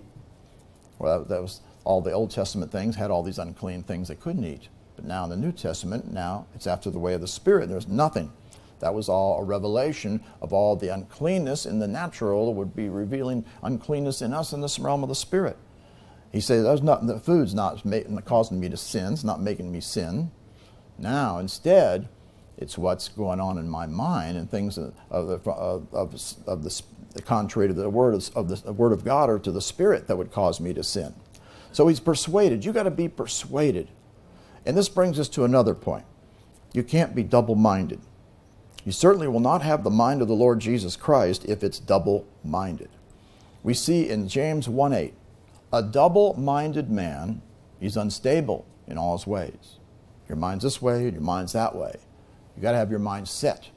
Well, that, that was all the Old Testament things had all these unclean things they couldn't eat. But now in the New Testament, now it's after the way of the Spirit. There's nothing. That was all a revelation of all the uncleanness in the natural would be revealing uncleanness in us in this realm of the Spirit. He said, "There's not the food's not causing me to sin. It's not making me sin." Now, instead, it's what's going on in my mind and things of the, of, of, of the, contrary to the word of, of the word of God or to the Spirit that would cause me to sin. So he's persuaded. You got to be persuaded. And this brings us to another point. You can't be double minded. You certainly will not have the mind of the Lord Jesus Christ if it's double minded. We see in James 1 8, a double minded man is unstable in all his ways. Your mind's this way your mind's that way. You got to have your mind set.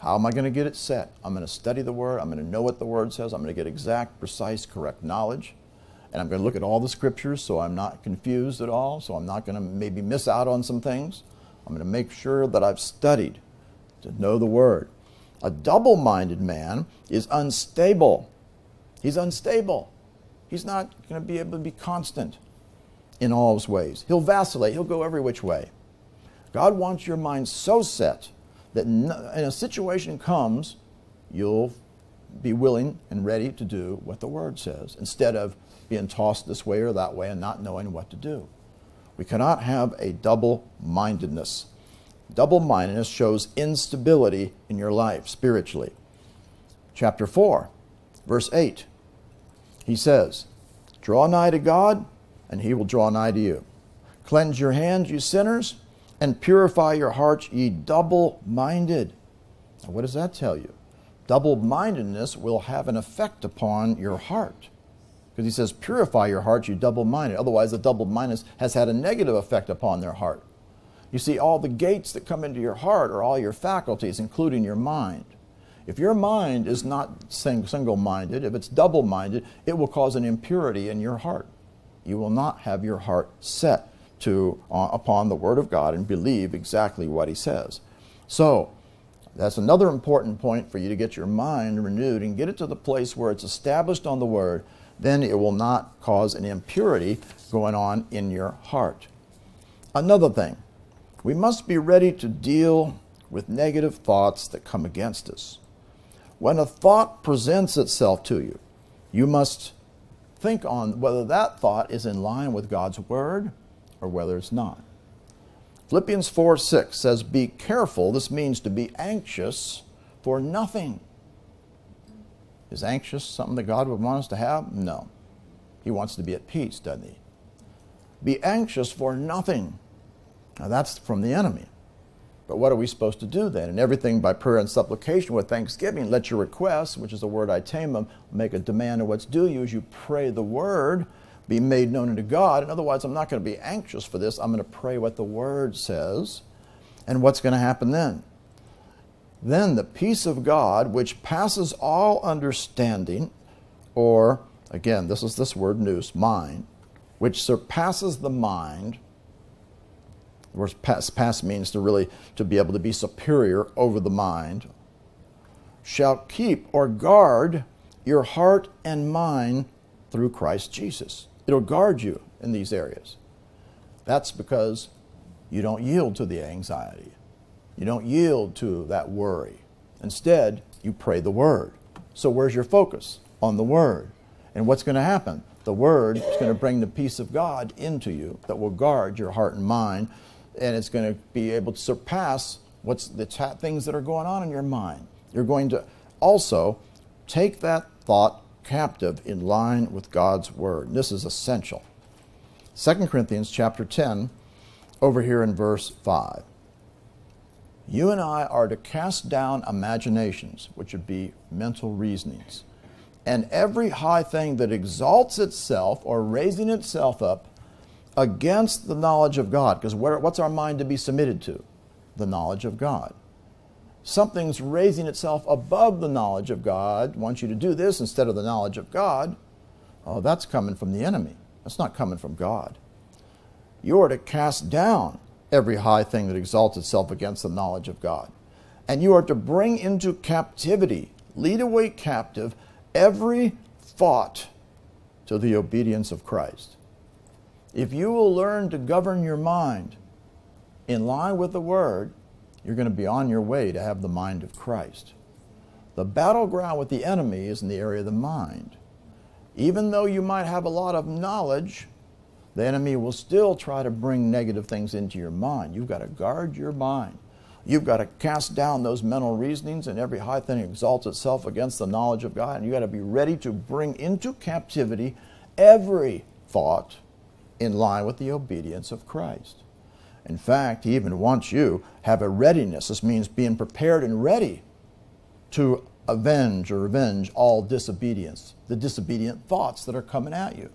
How am I going to get it set? I'm going to study the Word. I'm going to know what the Word says. I'm going to get exact, precise, correct knowledge and I'm going to look at all the scriptures so I'm not confused at all, so I'm not going to maybe miss out on some things. I'm going to make sure that I've studied to know the word. A double minded man is unstable. He's unstable. He's not going to be able to be constant in all his ways. He'll vacillate, he'll go every which way. God wants your mind so set that in a situation comes, you'll be willing and ready to do what the Word says instead of being tossed this way or that way and not knowing what to do. We cannot have a double mindedness. Double mindedness shows instability in your life spiritually. Chapter 4, verse 8, he says, Draw nigh to God, and he will draw nigh to you. Cleanse your hands, you sinners, and purify your hearts, ye double minded. What does that tell you? Double mindedness will have an effect upon your heart. Because he says, Purify your hearts, you double minded. Otherwise, the double mindedness has had a negative effect upon their heart. You see, all the gates that come into your heart are all your faculties, including your mind. If your mind is not single minded, if it's double minded, it will cause an impurity in your heart. You will not have your heart set to, uh, upon the Word of God and believe exactly what He says. So, that's another important point for you to get your mind renewed and get it to the place where it's established on the Word. Then it will not cause an impurity going on in your heart. Another thing, we must be ready to deal with negative thoughts that come against us. When a thought presents itself to you, you must think on whether that thought is in line with God's Word or whether it's not. Philippians 4 6 says, Be careful. This means to be anxious for nothing. Is anxious something that God would want us to have? No. He wants to be at peace, doesn't he? Be anxious for nothing. Now that's from the enemy. But what are we supposed to do then? And everything by prayer and supplication with thanksgiving. Let your requests, which is the word itemum, make a demand of what's due you as you pray the word, be made known unto God. And otherwise, I'm not going to be anxious for this. I'm going to pray what the word says. And what's going to happen then? Then the peace of God, which passes all understanding, or again, this is this word nous, mind, which surpasses the mind, the past, pass means to really to be able to be superior over the mind. Shall keep or guard your heart and mind through Christ Jesus. It'll guard you in these areas. That's because you don't yield to the anxiety. You don't yield to that worry. Instead, you pray the Word. So, where's your focus? On the Word. And what's going to happen? The Word is going to bring the peace of God into you that will guard your heart and mind and it's going to be able to surpass what's the things that are going on in your mind. You're going to also take that thought captive in line with God's word. And this is essential. 2 Corinthians chapter 10 over here in verse 5. You and I are to cast down imaginations, which would be mental reasonings, and every high thing that exalts itself or raising itself up against the knowledge of God. Because what's our mind to be submitted to? The knowledge of God. Something's raising itself above the knowledge of God, wants you to do this instead of the knowledge of God. Oh, that's coming from the enemy. That's not coming from God. You are to cast down every high thing that exalts itself against the knowledge of God. And you are to bring into captivity, lead away captive, every thought to the obedience of Christ. If you will learn to govern your mind in line with the Word, you're going to be on your way to have the mind of Christ. The battleground with the enemy is in the area of the mind. Even though you might have a lot of knowledge, the enemy will still try to bring negative things into your mind. You've got to guard your mind. You've got to cast down those mental reasonings and every high thing exalts itself against the knowledge of God. And you've got to be ready to bring into captivity every thought in line with the obedience of Christ. In fact, he even wants you have a readiness. This means being prepared and ready to avenge or revenge all disobedience, the disobedient thoughts that are coming at you.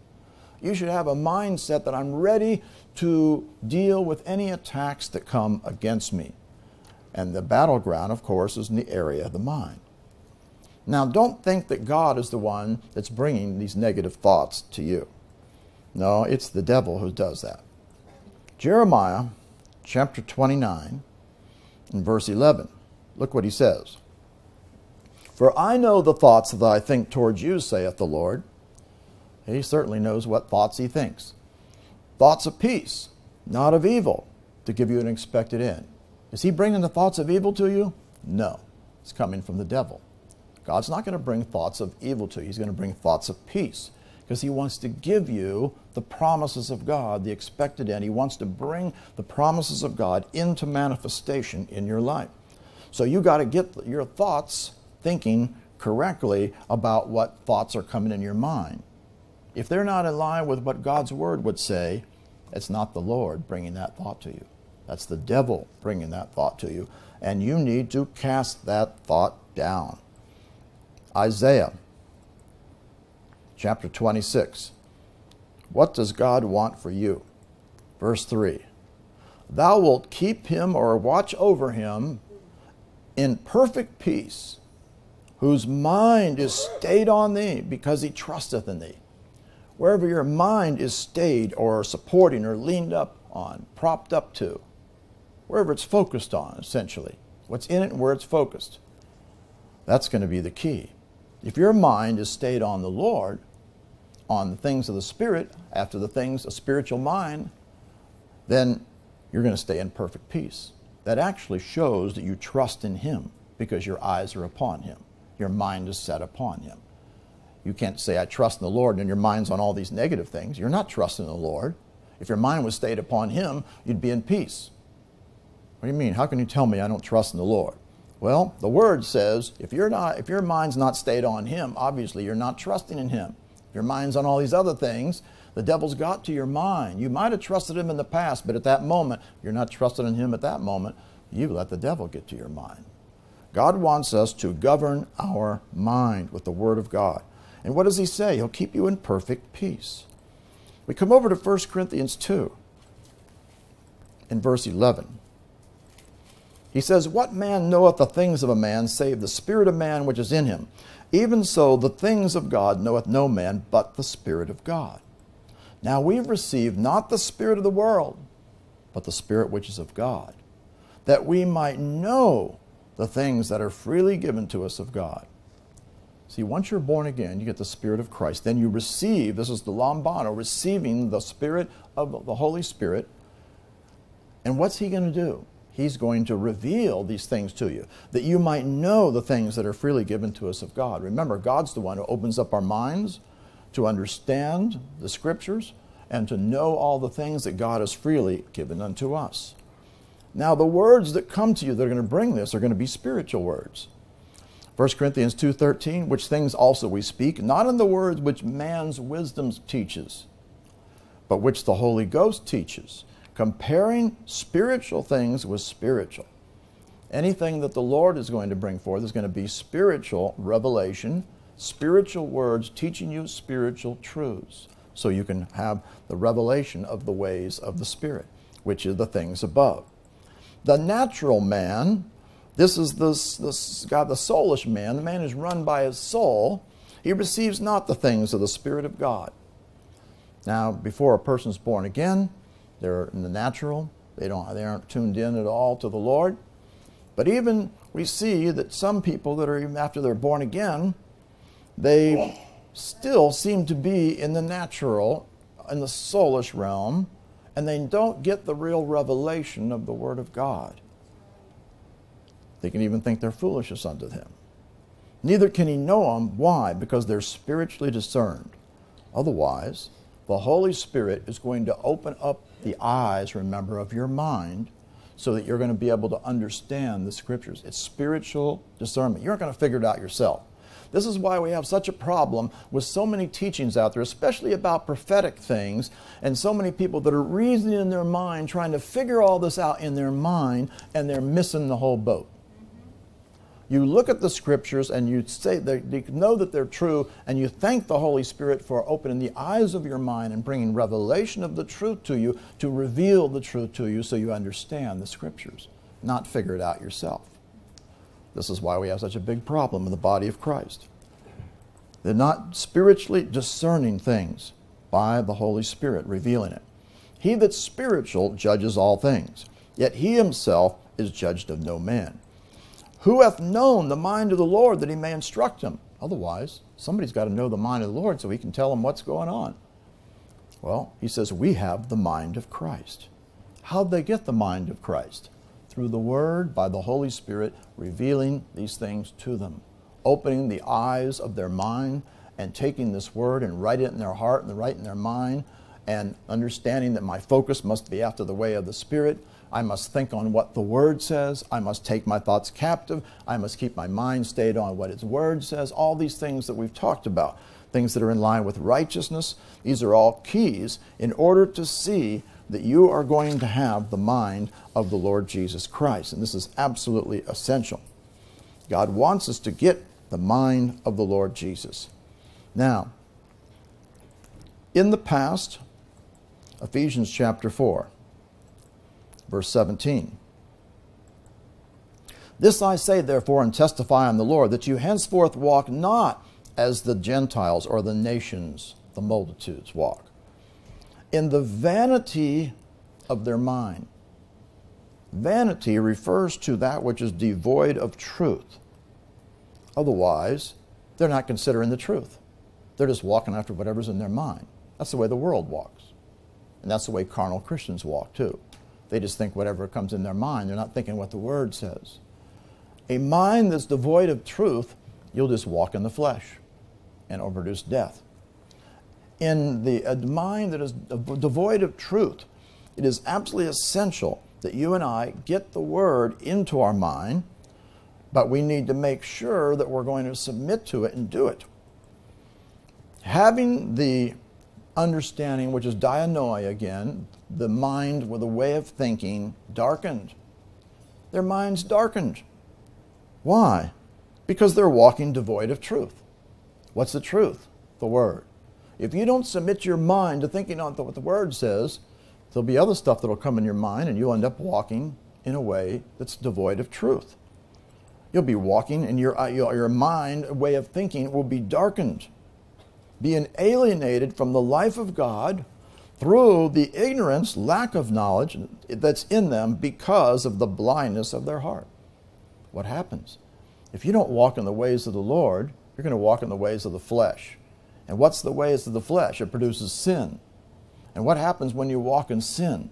You should have a mindset that I'm ready to deal with any attacks that come against me. And the battleground, of course, is in the area of the mind. Now, don't think that God is the one that's bringing these negative thoughts to you. No, it's the devil who does that. Jeremiah chapter 29 and verse 11. Look what he says. For I know the thoughts that I think towards you, saith the Lord. He certainly knows what thoughts he thinks. Thoughts of peace, not of evil, to give you an expected end. Is he bringing the thoughts of evil to you? No. It's coming from the devil. God's not going to bring thoughts of evil to you. He's going to bring thoughts of peace because he wants to give you the promises of God, the expected end. He wants to bring the promises of God into manifestation in your life. So you got to get your thoughts thinking correctly about what thoughts are coming in your mind. If they're not in line with what God's word would say, it's not the Lord bringing that thought to you. That's the devil bringing that thought to you. And you need to cast that thought down. Isaiah chapter 26. What does God want for you? Verse 3 Thou wilt keep him or watch over him in perfect peace, whose mind is stayed on thee, because he trusteth in thee. Wherever your mind is stayed or supporting or leaned up on, propped up to, wherever it's focused on, essentially, what's in it and where it's focused, that's going to be the key. If your mind is stayed on the Lord, on the things of the Spirit, after the things of spiritual mind, then you're going to stay in perfect peace. That actually shows that you trust in Him because your eyes are upon Him. Your mind is set upon Him. You can't say, I trust in the Lord, and your mind's on all these negative things. You're not trusting in the Lord. If your mind was stayed upon Him, you'd be in peace. What do you mean? How can you tell me I don't trust in the Lord? Well, the word says if you're not if your mind's not stayed on him, obviously you're not trusting in him. Your mind's on all these other things, the devil's got to your mind. You might have trusted him in the past, but at that moment, you're not trusting in him at that moment. You let the devil get to your mind. God wants us to govern our mind with the word of God. And what does he say? He'll keep you in perfect peace. We come over to 1 Corinthians 2 in verse 11. He says, What man knoweth the things of a man save the spirit of man which is in him? Even so, the things of God knoweth no man but the Spirit of God. Now we've received not the Spirit of the world, but the Spirit which is of God, that we might know the things that are freely given to us of God. See, once you're born again, you get the Spirit of Christ. Then you receive, this is the lambano, receiving the Spirit of the Holy Spirit. And what's He going to do? He's going to reveal these things to you, that you might know the things that are freely given to us of God. Remember, God's the one who opens up our minds to understand the Scriptures and to know all the things that God has freely given unto us. Now, the words that come to you that are going to bring this are going to be spiritual words. 1 Corinthians 2:13, which things also we speak, not in the words which man's wisdom teaches, but which the Holy Ghost teaches, comparing spiritual things with spiritual. Anything that the Lord is going to bring forth is going to be spiritual revelation, spiritual words teaching you spiritual truths, so you can have the revelation of the ways of the Spirit, which are the things above. The natural man, this is the, the, God, the soulish man, the man is run by his soul, he receives not the things of the Spirit of God. Now, before a person is born again, they're in the natural. They, don't, they aren't tuned in at all to the Lord. But even we see that some people that are even after they're born again, they still seem to be in the natural, in the soulish realm, and they don't get the real revelation of the Word of God. They can even think they're foolishness unto Him. Neither can He know them. Why? Because they're spiritually discerned. Otherwise, the Holy Spirit is going to open up the eyes, remember, of your mind so that you're going to be able to understand the scriptures. It's spiritual discernment. You're not going to figure it out yourself. This is why we have such a problem with so many teachings out there, especially about prophetic things, and so many people that are reasoning in their mind, trying to figure all this out in their mind, and they're missing the whole boat you look at the scriptures and you say they, know that they're true and you thank the holy spirit for opening the eyes of your mind and bringing revelation of the truth to you to reveal the truth to you so you understand the scriptures not figure it out yourself. This is why we have such a big problem in the body of christ. They're not spiritually discerning things by the holy spirit revealing it. He that's spiritual judges all things yet he himself is judged of no man Who hath known the mind of the Lord that he may instruct him? Otherwise, somebody's got to know the mind of the Lord so he can tell him what's going on. Well, he says, We have the mind of Christ. How'd they get the mind of Christ? Through the Word, by the Holy Spirit, revealing these things to them, opening the eyes of their mind and taking this Word and write it in their heart and write it in their mind and understanding that my focus must be after the way of the Spirit. I must think on what the Word says. I must take my thoughts captive. I must keep my mind stayed on what His Word says. All these things that we've talked about, things that are in line with righteousness, these are all keys in order to see that you are going to have the mind of the Lord Jesus Christ. And this is absolutely essential. God wants us to get the mind of the Lord Jesus. Now, in the past, Ephesians chapter 4, verse 17. This I say, therefore, and testify on the Lord, that you henceforth walk not as the Gentiles or the nations, the multitudes walk, in the vanity of their mind. Vanity refers to that which is devoid of truth. Otherwise, they're not considering the truth. They're just walking after whatever's in their mind. That's the way the world walks. And that's the way carnal Christians walk too. They just think whatever comes in their mind. They're not thinking what the Word says. A mind that's devoid of truth, you'll just walk in the flesh and it'll produce death. In the a mind that is devoid of truth, it is absolutely essential that you and I get the Word into our mind, but we need to make sure that we're going to submit to it and do it. Having the understanding, which is dianoia again, the mind with a way of thinking darkened. Their minds darkened. Why? Because they're walking devoid of truth. What's the truth? The Word. If you don't submit your mind to thinking on what the Word says, there'll be other stuff that'll come in your mind and you'll end up walking in a way that's devoid of truth. You'll be walking and your, uh, your mind, way of thinking will be darkened being alienated from the life of God through the ignorance, lack of knowledge that's in them because of the blindness of their heart. What happens? If you don't walk in the ways of the Lord, you're going to walk in the ways of the flesh. And what's the ways of the flesh? It produces sin. And what happens when you walk in sin?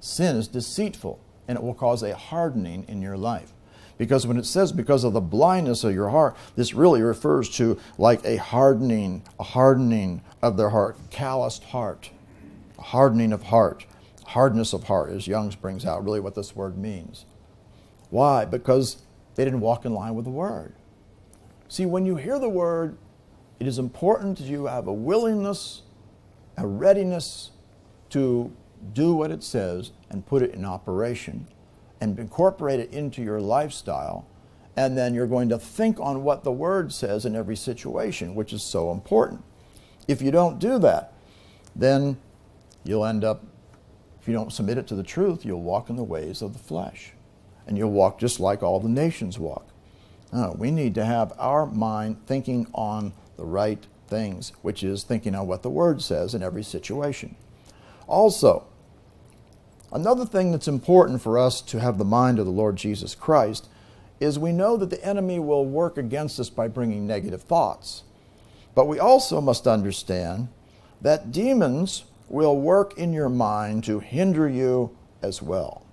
Sin is deceitful and it will cause a hardening in your life. Because when it says because of the blindness of your heart, this really refers to like a hardening, a hardening of their heart, calloused heart, hardening of heart, hardness of heart, as Young's brings out really what this word means. Why? Because they didn't walk in line with the word. See, when you hear the word, it is important that you have a willingness, a readiness to do what it says and put it in operation and incorporate it into your lifestyle. And then you're going to think on what the Word says in every situation, which is so important. If you don't do that, then you'll end up, if you don't submit it to the truth, you'll walk in the ways of the flesh. And you'll walk just like all the nations walk. No, we need to have our mind thinking on the right things, which is thinking on what the Word says in every situation. Also, Another thing that's important for us to have the mind of the Lord Jesus Christ is we know that the enemy will work against us by bringing negative thoughts. But we also must understand that demons will work in your mind to hinder you as well.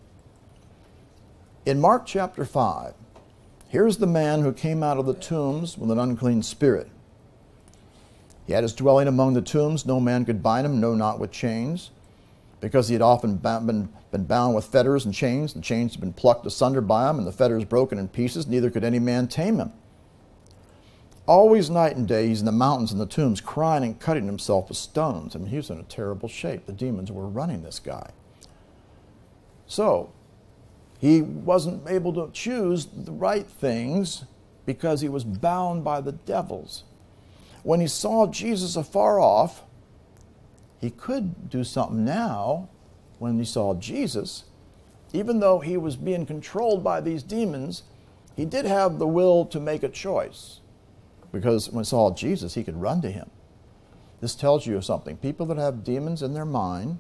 In Mark chapter 5, here's the man who came out of the tombs with an unclean spirit. He had his dwelling among the tombs. No man could bind him, no, not with chains because he had often been, been bound with fetters and chains. The chains had been plucked asunder by him, and the fetters broken in pieces. Neither could any man tame him. Always night and day, he's in the mountains and the tombs, crying and cutting himself with stones. I mean, he was in a terrible shape. The demons were running this guy. So, he wasn't able to choose the right things because he was bound by the devils. When he saw Jesus afar off, he could do something now when he saw Jesus. Even though he was being controlled by these demons, he did have the will to make a choice. Because when he saw Jesus, he could run to him. This tells you something. People that have demons in their mind,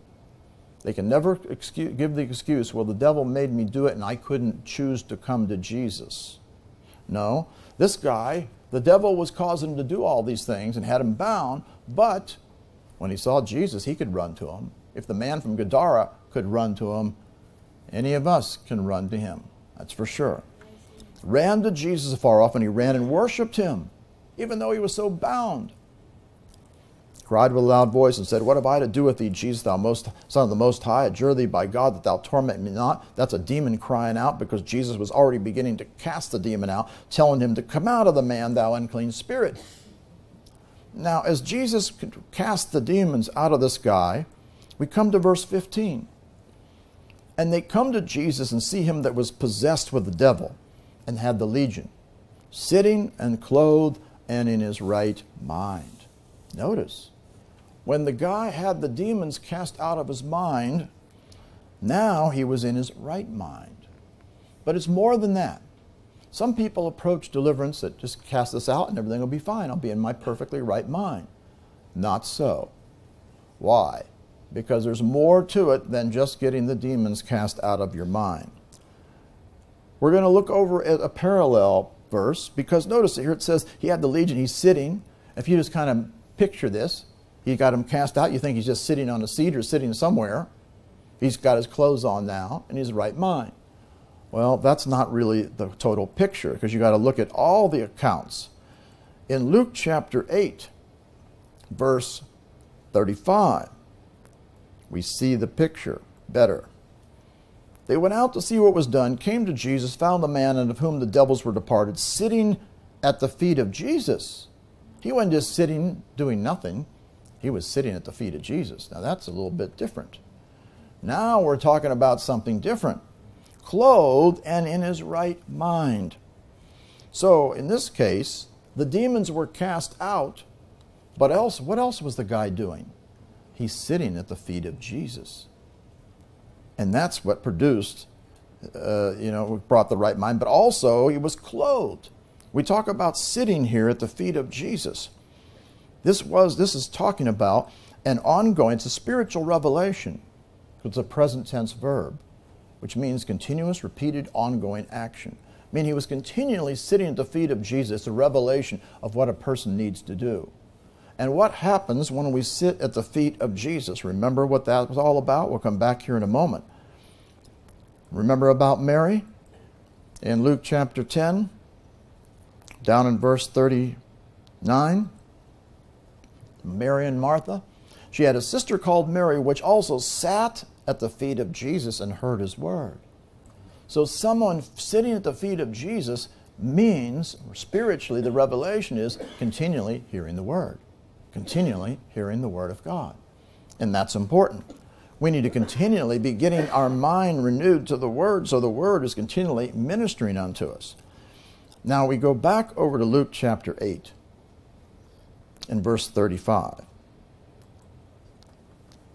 they can never excuse, give the excuse, well, the devil made me do it and I couldn't choose to come to Jesus. No, this guy, the devil was causing him to do all these things and had him bound, but when he saw Jesus, he could run to him. If the man from Gadara could run to him, any of us can run to him. That's for sure. Ran to Jesus afar off, and he ran and worshiped him, even though he was so bound cried with a loud voice and said, What have I to do with thee, Jesus, thou most, Son of the Most High? Adjure thee by God that thou torment me not. That's a demon crying out because Jesus was already beginning to cast the demon out, telling him to come out of the man, thou unclean spirit. Now, as Jesus cast the demons out of this guy, we come to verse 15. And they come to Jesus and see him that was possessed with the devil and had the legion, sitting and clothed and in his right mind. Notice, when the guy had the demons cast out of his mind, now he was in his right mind. But it's more than that. Some people approach deliverance that just cast this out and everything will be fine. I'll be in my perfectly right mind. Not so. Why? Because there's more to it than just getting the demons cast out of your mind. We're going to look over at a parallel verse because notice here it says he had the legion, he's sitting. If you just kind of picture this, he got him cast out. You think he's just sitting on a seat or sitting somewhere. He's got his clothes on now and his right mind. Well, that's not really the total picture because you got to look at all the accounts. In Luke chapter 8, verse 35, we see the picture better. They went out to see what was done, came to Jesus, found the man of whom the devils were departed, sitting at the feet of Jesus. He wasn't just sitting doing nothing. He was sitting at the feet of Jesus. Now that's a little bit different. Now we're talking about something different. Clothed and in his right mind. So in this case, the demons were cast out, but else what else was the guy doing? He's sitting at the feet of Jesus. And that's what produced, uh, you know, brought the right mind, but also he was clothed. We talk about sitting here at the feet of Jesus. This was this is talking about an ongoing, it's a spiritual revelation. It's a present tense verb, which means continuous, repeated, ongoing action. I mean, he was continually sitting at the feet of Jesus, a revelation of what a person needs to do. And what happens when we sit at the feet of Jesus? Remember what that was all about? We'll come back here in a moment. Remember about Mary in Luke chapter 10, down in verse 39? Mary and Martha. She had a sister called Mary, which also sat at the feet of Jesus and heard his word. So, someone sitting at the feet of Jesus means, spiritually, the revelation is continually hearing the word, continually hearing the word of God. And that's important. We need to continually be getting our mind renewed to the word so the word is continually ministering unto us. Now we go back over to Luke chapter 8 in verse 35.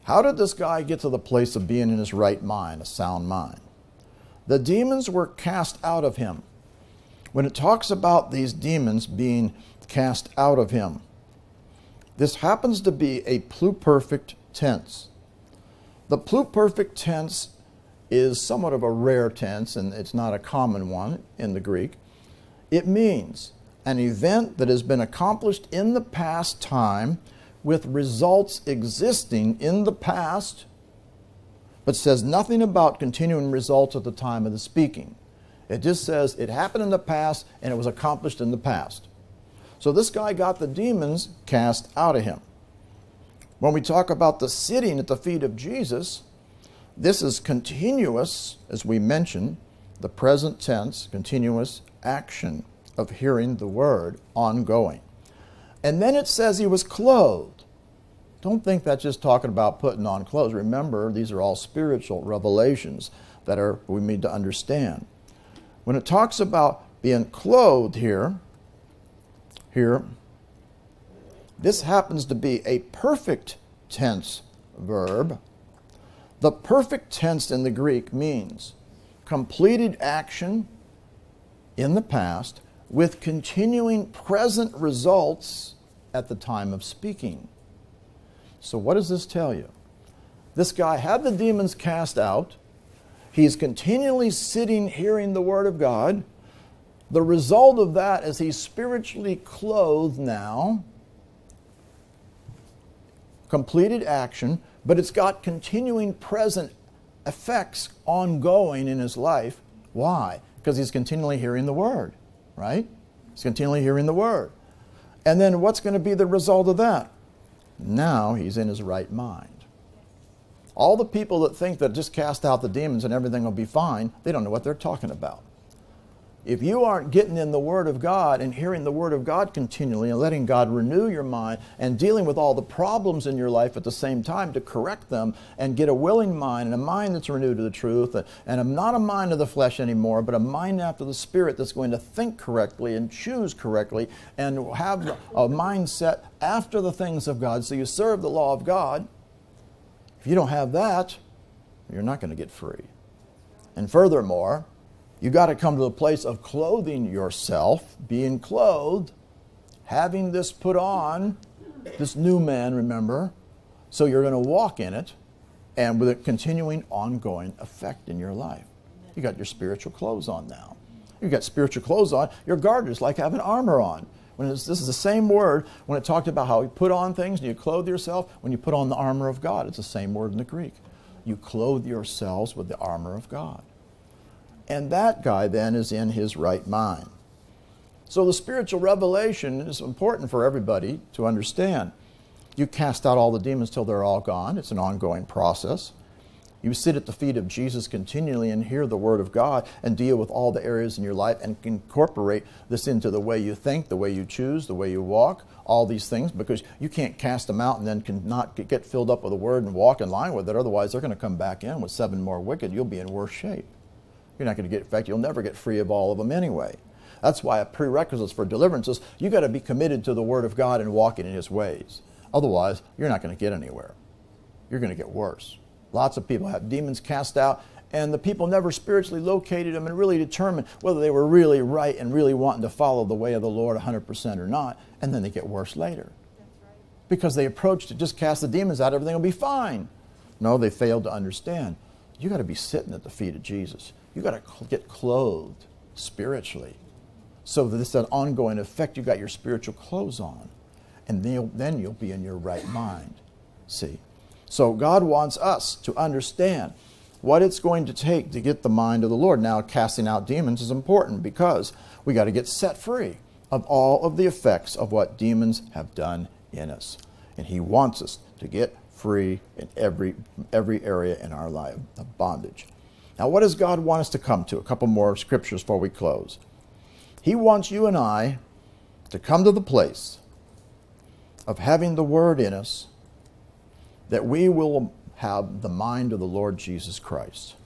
How did this guy get to the place of being in his right mind, a sound mind? The demons were cast out of him. When it talks about these demons being cast out of him, this happens to be a pluperfect tense. The pluperfect tense is somewhat of a rare tense, and it's not a common one in the Greek. It means an event that has been accomplished in the past time with results existing in the past, but says nothing about continuing results at the time of the speaking. It just says it happened in the past and it was accomplished in the past. So this guy got the demons cast out of him. When we talk about the sitting at the feet of Jesus, this is continuous, as we mentioned, the present tense, continuous action of hearing the word ongoing. And then it says he was clothed. Don't think that's just talking about putting on clothes. Remember, these are all spiritual revelations that are we need to understand. When it talks about being clothed here, here, this happens to be a perfect tense verb. The perfect tense in the Greek means completed action in the past with continuing present results at the time of speaking. So, what does this tell you? This guy had the demons cast out. He's continually sitting hearing the Word of God. The result of that is he's spiritually clothed now, completed action, but it's got continuing present effects ongoing in his life. Why? Because he's continually hearing the word, right? He's continually hearing the word. And then what's going to be the result of that? Now he's in his right mind. All the people that think that just cast out the demons and everything will be fine, they don't know what they're talking about. If you aren't getting in the Word of God and hearing the Word of God continually and letting God renew your mind and dealing with all the problems in your life at the same time to correct them and get a willing mind and a mind that's renewed to the truth and not a mind of the flesh anymore, but a mind after the Spirit that's going to think correctly and choose correctly and have a mindset after the things of God so you serve the law of God if you don't have that, you're not going to get free. And furthermore, you got to come to the place of clothing yourself, being clothed, having this put on, this new man, remember. So you're going to walk in it and with a continuing ongoing effect in your life. You got your spiritual clothes on now. You got spiritual clothes on. Your garters like having armor on. When this is the same word when it talked about how you put on things and you clothe yourself. When you put on the armor of God, it's the same word in the Greek. You clothe yourselves with the armor of God. And that guy then is in his right mind. So the spiritual revelation is important for everybody to understand. You cast out all the demons till they're all gone. It's an ongoing process. You sit at the feet of Jesus continually and hear the Word of God and deal with all the areas in your life and incorporate this into the way you think, the way you choose, the way you walk, all these things, because you can't cast them out and then cannot get filled up with the Word and walk in line with it. Otherwise, they're going to come back in with seven more wicked. You'll be in worse shape. You're not going to get, in fact, you'll never get free of all of them anyway. That's why a prerequisite for deliverance is you got to be committed to the Word of God and walking in His ways. Otherwise, you're not going to get anywhere. You're going to get worse. Lots of people have demons cast out, and the people never spiritually located them and really determined whether they were really right and really wanting to follow the way of the Lord 100% or not, and then they get worse later. Because they approached to just cast the demons out, everything will be fine. No, they failed to understand. You got to be sitting at the feet of Jesus. You got to get clothed spiritually. So that this an ongoing effect, you got your spiritual clothes on. And then then you'll be in your right mind. See? So God wants us to understand what it's going to take to get the mind of the Lord. Now, casting out demons is important because we got to get set free of all of the effects of what demons have done in us. And He wants us to get free in every, every area in our life of bondage. Now, what does God want us to come to? A couple more scriptures before we close. He wants you and I to come to the place of having the Word in us that we will have the mind of the Lord Jesus Christ.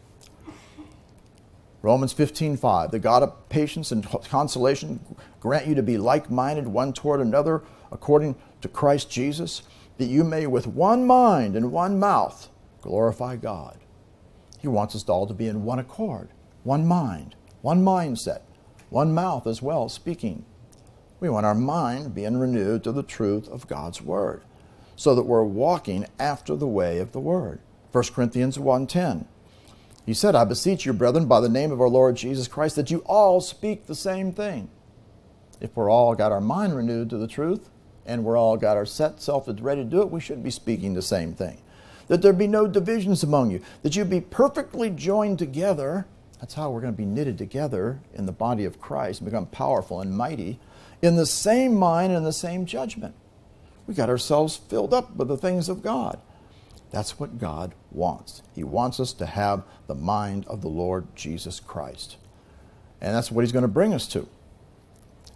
Romans 15:5 The God of patience and consolation grant you to be like-minded one toward another according to Christ Jesus that you may with one mind and one mouth glorify God. He wants us all to be in one accord, one mind, one mindset, one mouth as well speaking. We want our mind being renewed to the truth of God's word so that we're walking after the way of the word. 1 Corinthians 1:10. He said, I beseech you, brethren, by the name of our Lord Jesus Christ, that you all speak the same thing. If we're all got our mind renewed to the truth, and we're all got our set self ready to do it, we should be speaking the same thing. That there be no divisions among you, that you be perfectly joined together. That's how we're going to be knitted together in the body of Christ and become powerful and mighty in the same mind and the same judgment. We got ourselves filled up with the things of God. That's what God wants. He wants us to have the mind of the Lord Jesus Christ. And that's what he's going to bring us to.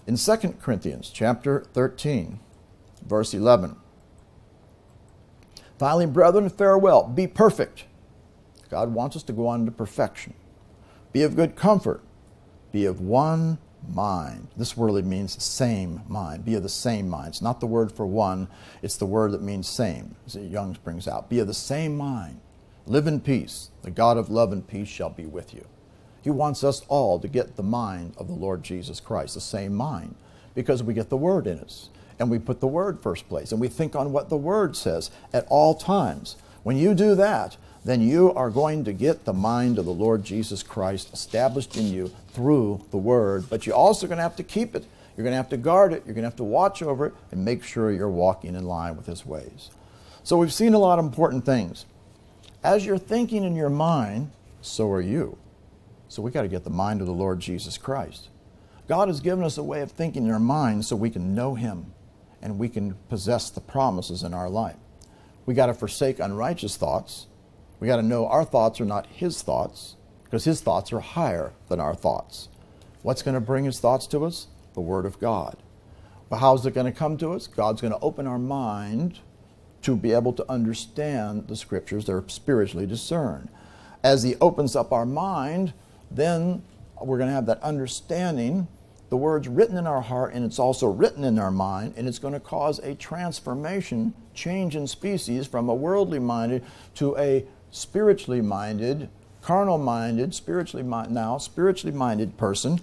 In 2 Corinthians chapter 13, verse 11. Finally, brethren, farewell. Be perfect. God wants us to go on to perfection. Be of good comfort. Be of one mind. This word means same mind. Be of the same mind. It's not the word for one, it's the word that means same, as Young's brings out. Be of the same mind. Live in peace. The God of love and peace shall be with you. He wants us all to get the mind of the Lord Jesus Christ, the same mind, because we get the word in us. And we put the word first place. And we think on what the word says at all times. When you do that, then you are going to get the mind of the Lord Jesus Christ established in you through the Word. But you're also going to have to keep it. You're going to have to guard it. You're going to have to watch over it and make sure you're walking in line with His ways. So we've seen a lot of important things. As you're thinking in your mind, so are you. So we got to get the mind of the Lord Jesus Christ. God has given us a way of thinking in our mind so we can know Him and we can possess the promises in our life. We got to forsake unrighteous thoughts. We got to know our thoughts are not His thoughts because His thoughts are higher than our thoughts. What's going to bring His thoughts to us? The Word of God. But how's it going to come to us? God's going to open our mind to be able to understand the Scriptures. They're spiritually discerned. As He opens up our mind, then we're going to have that understanding the word's written in our heart and it's also written in our mind, and it's going to cause a transformation, change in species from a worldly minded to a spiritually minded, carnal minded, spiritually mi- now spiritually minded person,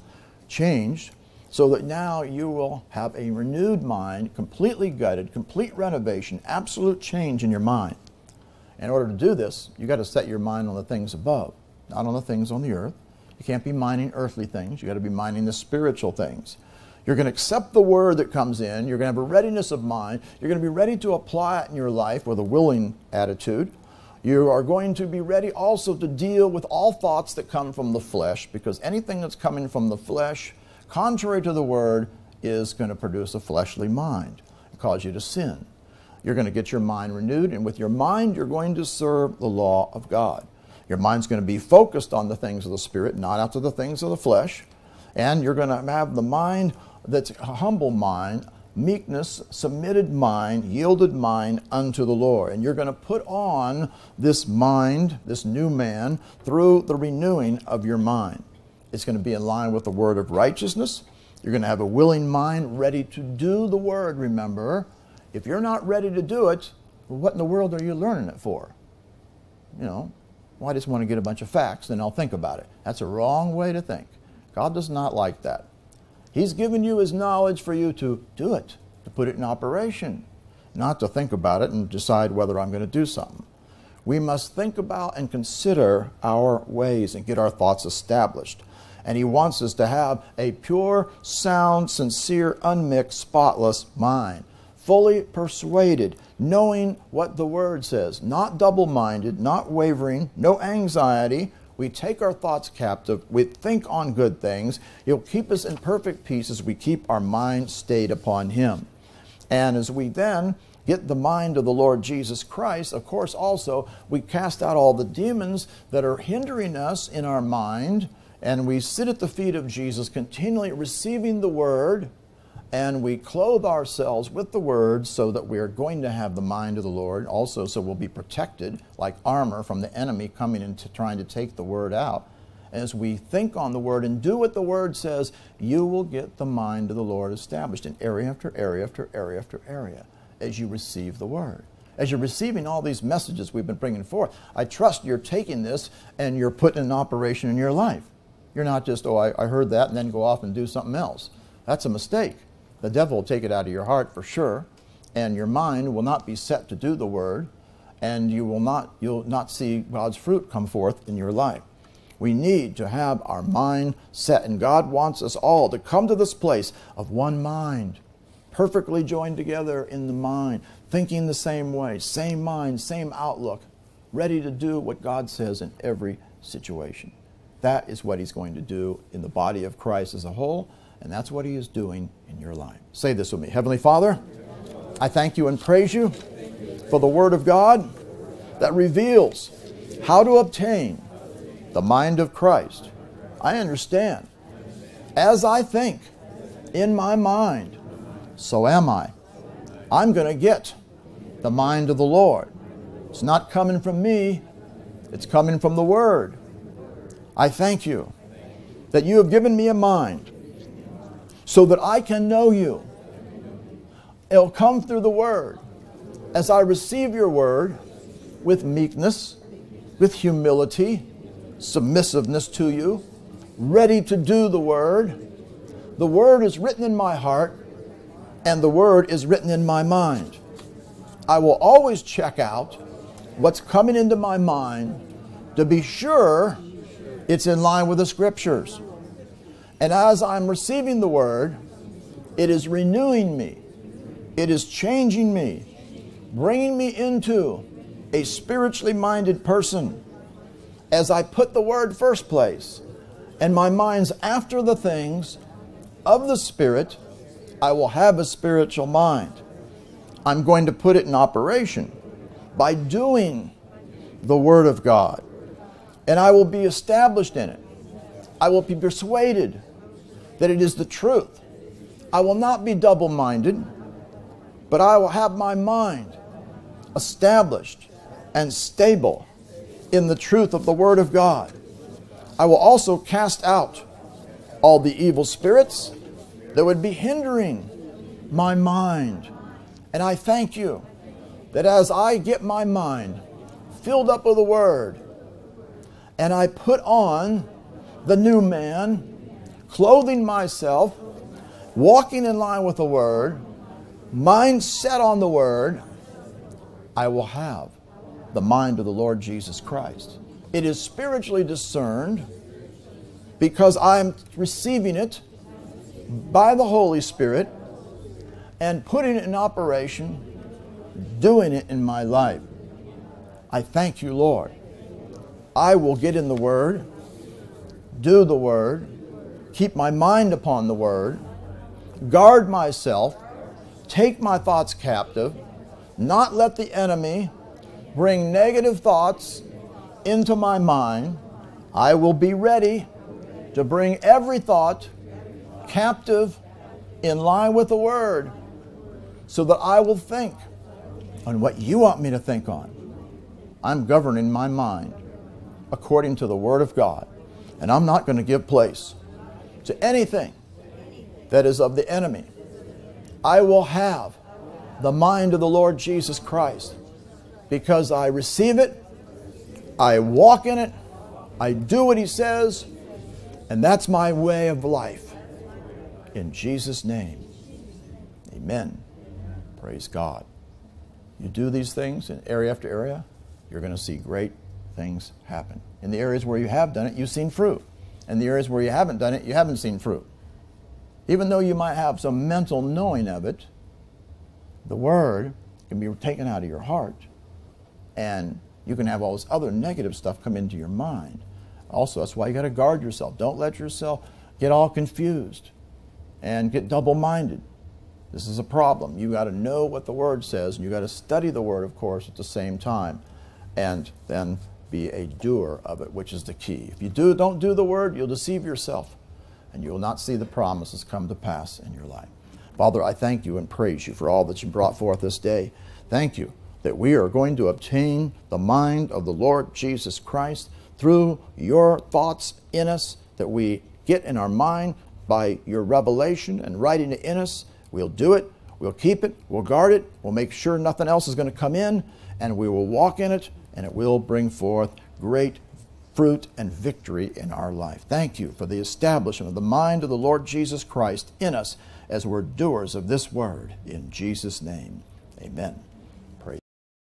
changed, so that now you will have a renewed mind, completely gutted, complete renovation, absolute change in your mind. In order to do this, you've got to set your mind on the things above, not on the things on the earth. You can't be mining earthly things. You got to be mining the spiritual things. You're going to accept the word that comes in. You're going to have a readiness of mind. You're going to be ready to apply it in your life with a willing attitude. You are going to be ready also to deal with all thoughts that come from the flesh because anything that's coming from the flesh, contrary to the word, is going to produce a fleshly mind and cause you to sin. You're going to get your mind renewed, and with your mind, you're going to serve the law of God. Your mind's going to be focused on the things of the Spirit, not after the things of the flesh. And you're going to have the mind that's a humble mind, meekness, submitted mind, yielded mind unto the Lord. And you're going to put on this mind, this new man, through the renewing of your mind. It's going to be in line with the word of righteousness. You're going to have a willing mind ready to do the word, remember. If you're not ready to do it, what in the world are you learning it for? You know, well, I just want to get a bunch of facts, then I'll think about it. That's a wrong way to think. God does not like that. He's given you His knowledge for you to do it, to put it in operation, not to think about it and decide whether I'm going to do something. We must think about and consider our ways and get our thoughts established. And He wants us to have a pure, sound, sincere, unmixed, spotless mind fully persuaded, knowing what the Word says, not double minded, not wavering, no anxiety. We take our thoughts captive. We think on good things. He'll keep us in perfect peace as we keep our mind stayed upon Him. And as we then get the mind of the Lord Jesus Christ, of course, also we cast out all the demons that are hindering us in our mind, and we sit at the feet of Jesus, continually receiving the Word and we clothe ourselves with the word so that we are going to have the mind of the Lord, also so we'll be protected like armor from the enemy coming into trying to take the word out. As we think on the word and do what the word says, you will get the mind of the Lord established in area after area after area after area as you receive the word. As you're receiving all these messages we've been bringing forth, I trust you're taking this and you're putting in operation in your life. You're not just, oh, I, I heard that and then go off and do something else. That's a mistake. The devil will take it out of your heart for sure, and your mind will not be set to do the word, and you will not you'll not see God's fruit come forth in your life. We need to have our mind set, and God wants us all to come to this place of one mind, perfectly joined together in the mind, thinking the same way, same mind, same outlook, ready to do what God says in every situation. That is what He's going to do in the body of Christ as a whole and that's what He is doing in your life. Say this with me Heavenly Father, I thank you and praise you for the Word of God that reveals how to obtain the mind of Christ. I understand. As I think in my mind, so am I. I'm going to get the mind of the Lord. It's not coming from me, it's coming from the Word. I thank you that you have given me a mind so that I can know you. It'll come through the Word. As I receive your Word with meekness, with humility, submissiveness to you, ready to do the Word, the Word is written in my heart and the Word is written in my mind. I will always check out what's coming into my mind to be sure it's in line with the scriptures. And as I'm receiving the word, it is renewing me, it is changing me, bringing me into a spiritually minded person as I put the word first place and my mind's after the things of the Spirit, I will have a spiritual mind. I'm going to put it in operation by doing the Word of God. And I will be established in it. I will be persuaded that it is the truth. I will not be double minded, but I will have my mind established and stable in the truth of the Word of God. I will also cast out all the evil spirits that would be hindering my mind. And I thank you that as I get my mind filled up with the Word and I put on the new man, clothing myself, walking in line with the Word, mind set on the Word, I will have the mind of the Lord Jesus Christ. It is spiritually discerned because I'm receiving it by the Holy Spirit and putting it in operation, doing it in my life. I thank you, Lord. I will get in the Word, do the Word, keep my mind upon the Word, guard myself, take my thoughts captive, not let the enemy bring negative thoughts into my mind. I will be ready to bring every thought captive in line with the Word so that I will think on what you want me to think on. I'm governing my mind according to the Word of God. And I'm not going to give place to anything that is of the enemy. I will have the mind of the Lord Jesus Christ because I receive it, I walk in it, I do what He says, and that's my way of life. In Jesus' name, amen. Praise God. You do these things in area after area, you're going to see great things happen. In the areas where you have done it, you've seen fruit. In the areas where you haven't done it, you haven't seen fruit. Even though you might have some mental knowing of it, the word can be taken out of your heart and you can have all this other negative stuff come into your mind. Also, that's why you got to guard yourself. Don't let yourself get all confused and get double minded. This is a problem. You got to know what the Word says, and you got to study the Word, of course, at the same time, and then be a doer of it, which is the key. If you do, don't do the Word, you'll deceive yourself, and you will not see the promises come to pass in your life. Father, I thank you and praise you for all that you brought forth this day. Thank you that we are going to obtain the mind of the Lord Jesus Christ through your thoughts in us that we get in our mind by your revelation and writing it in us. We'll do it, we'll keep it, we'll guard it, we'll make sure nothing else is going to come in, and we will walk in it, and it will bring forth great fruit and victory in our life. Thank you for the establishment of the mind of the Lord Jesus Christ in us as we're doers of this word. In Jesus' name, amen.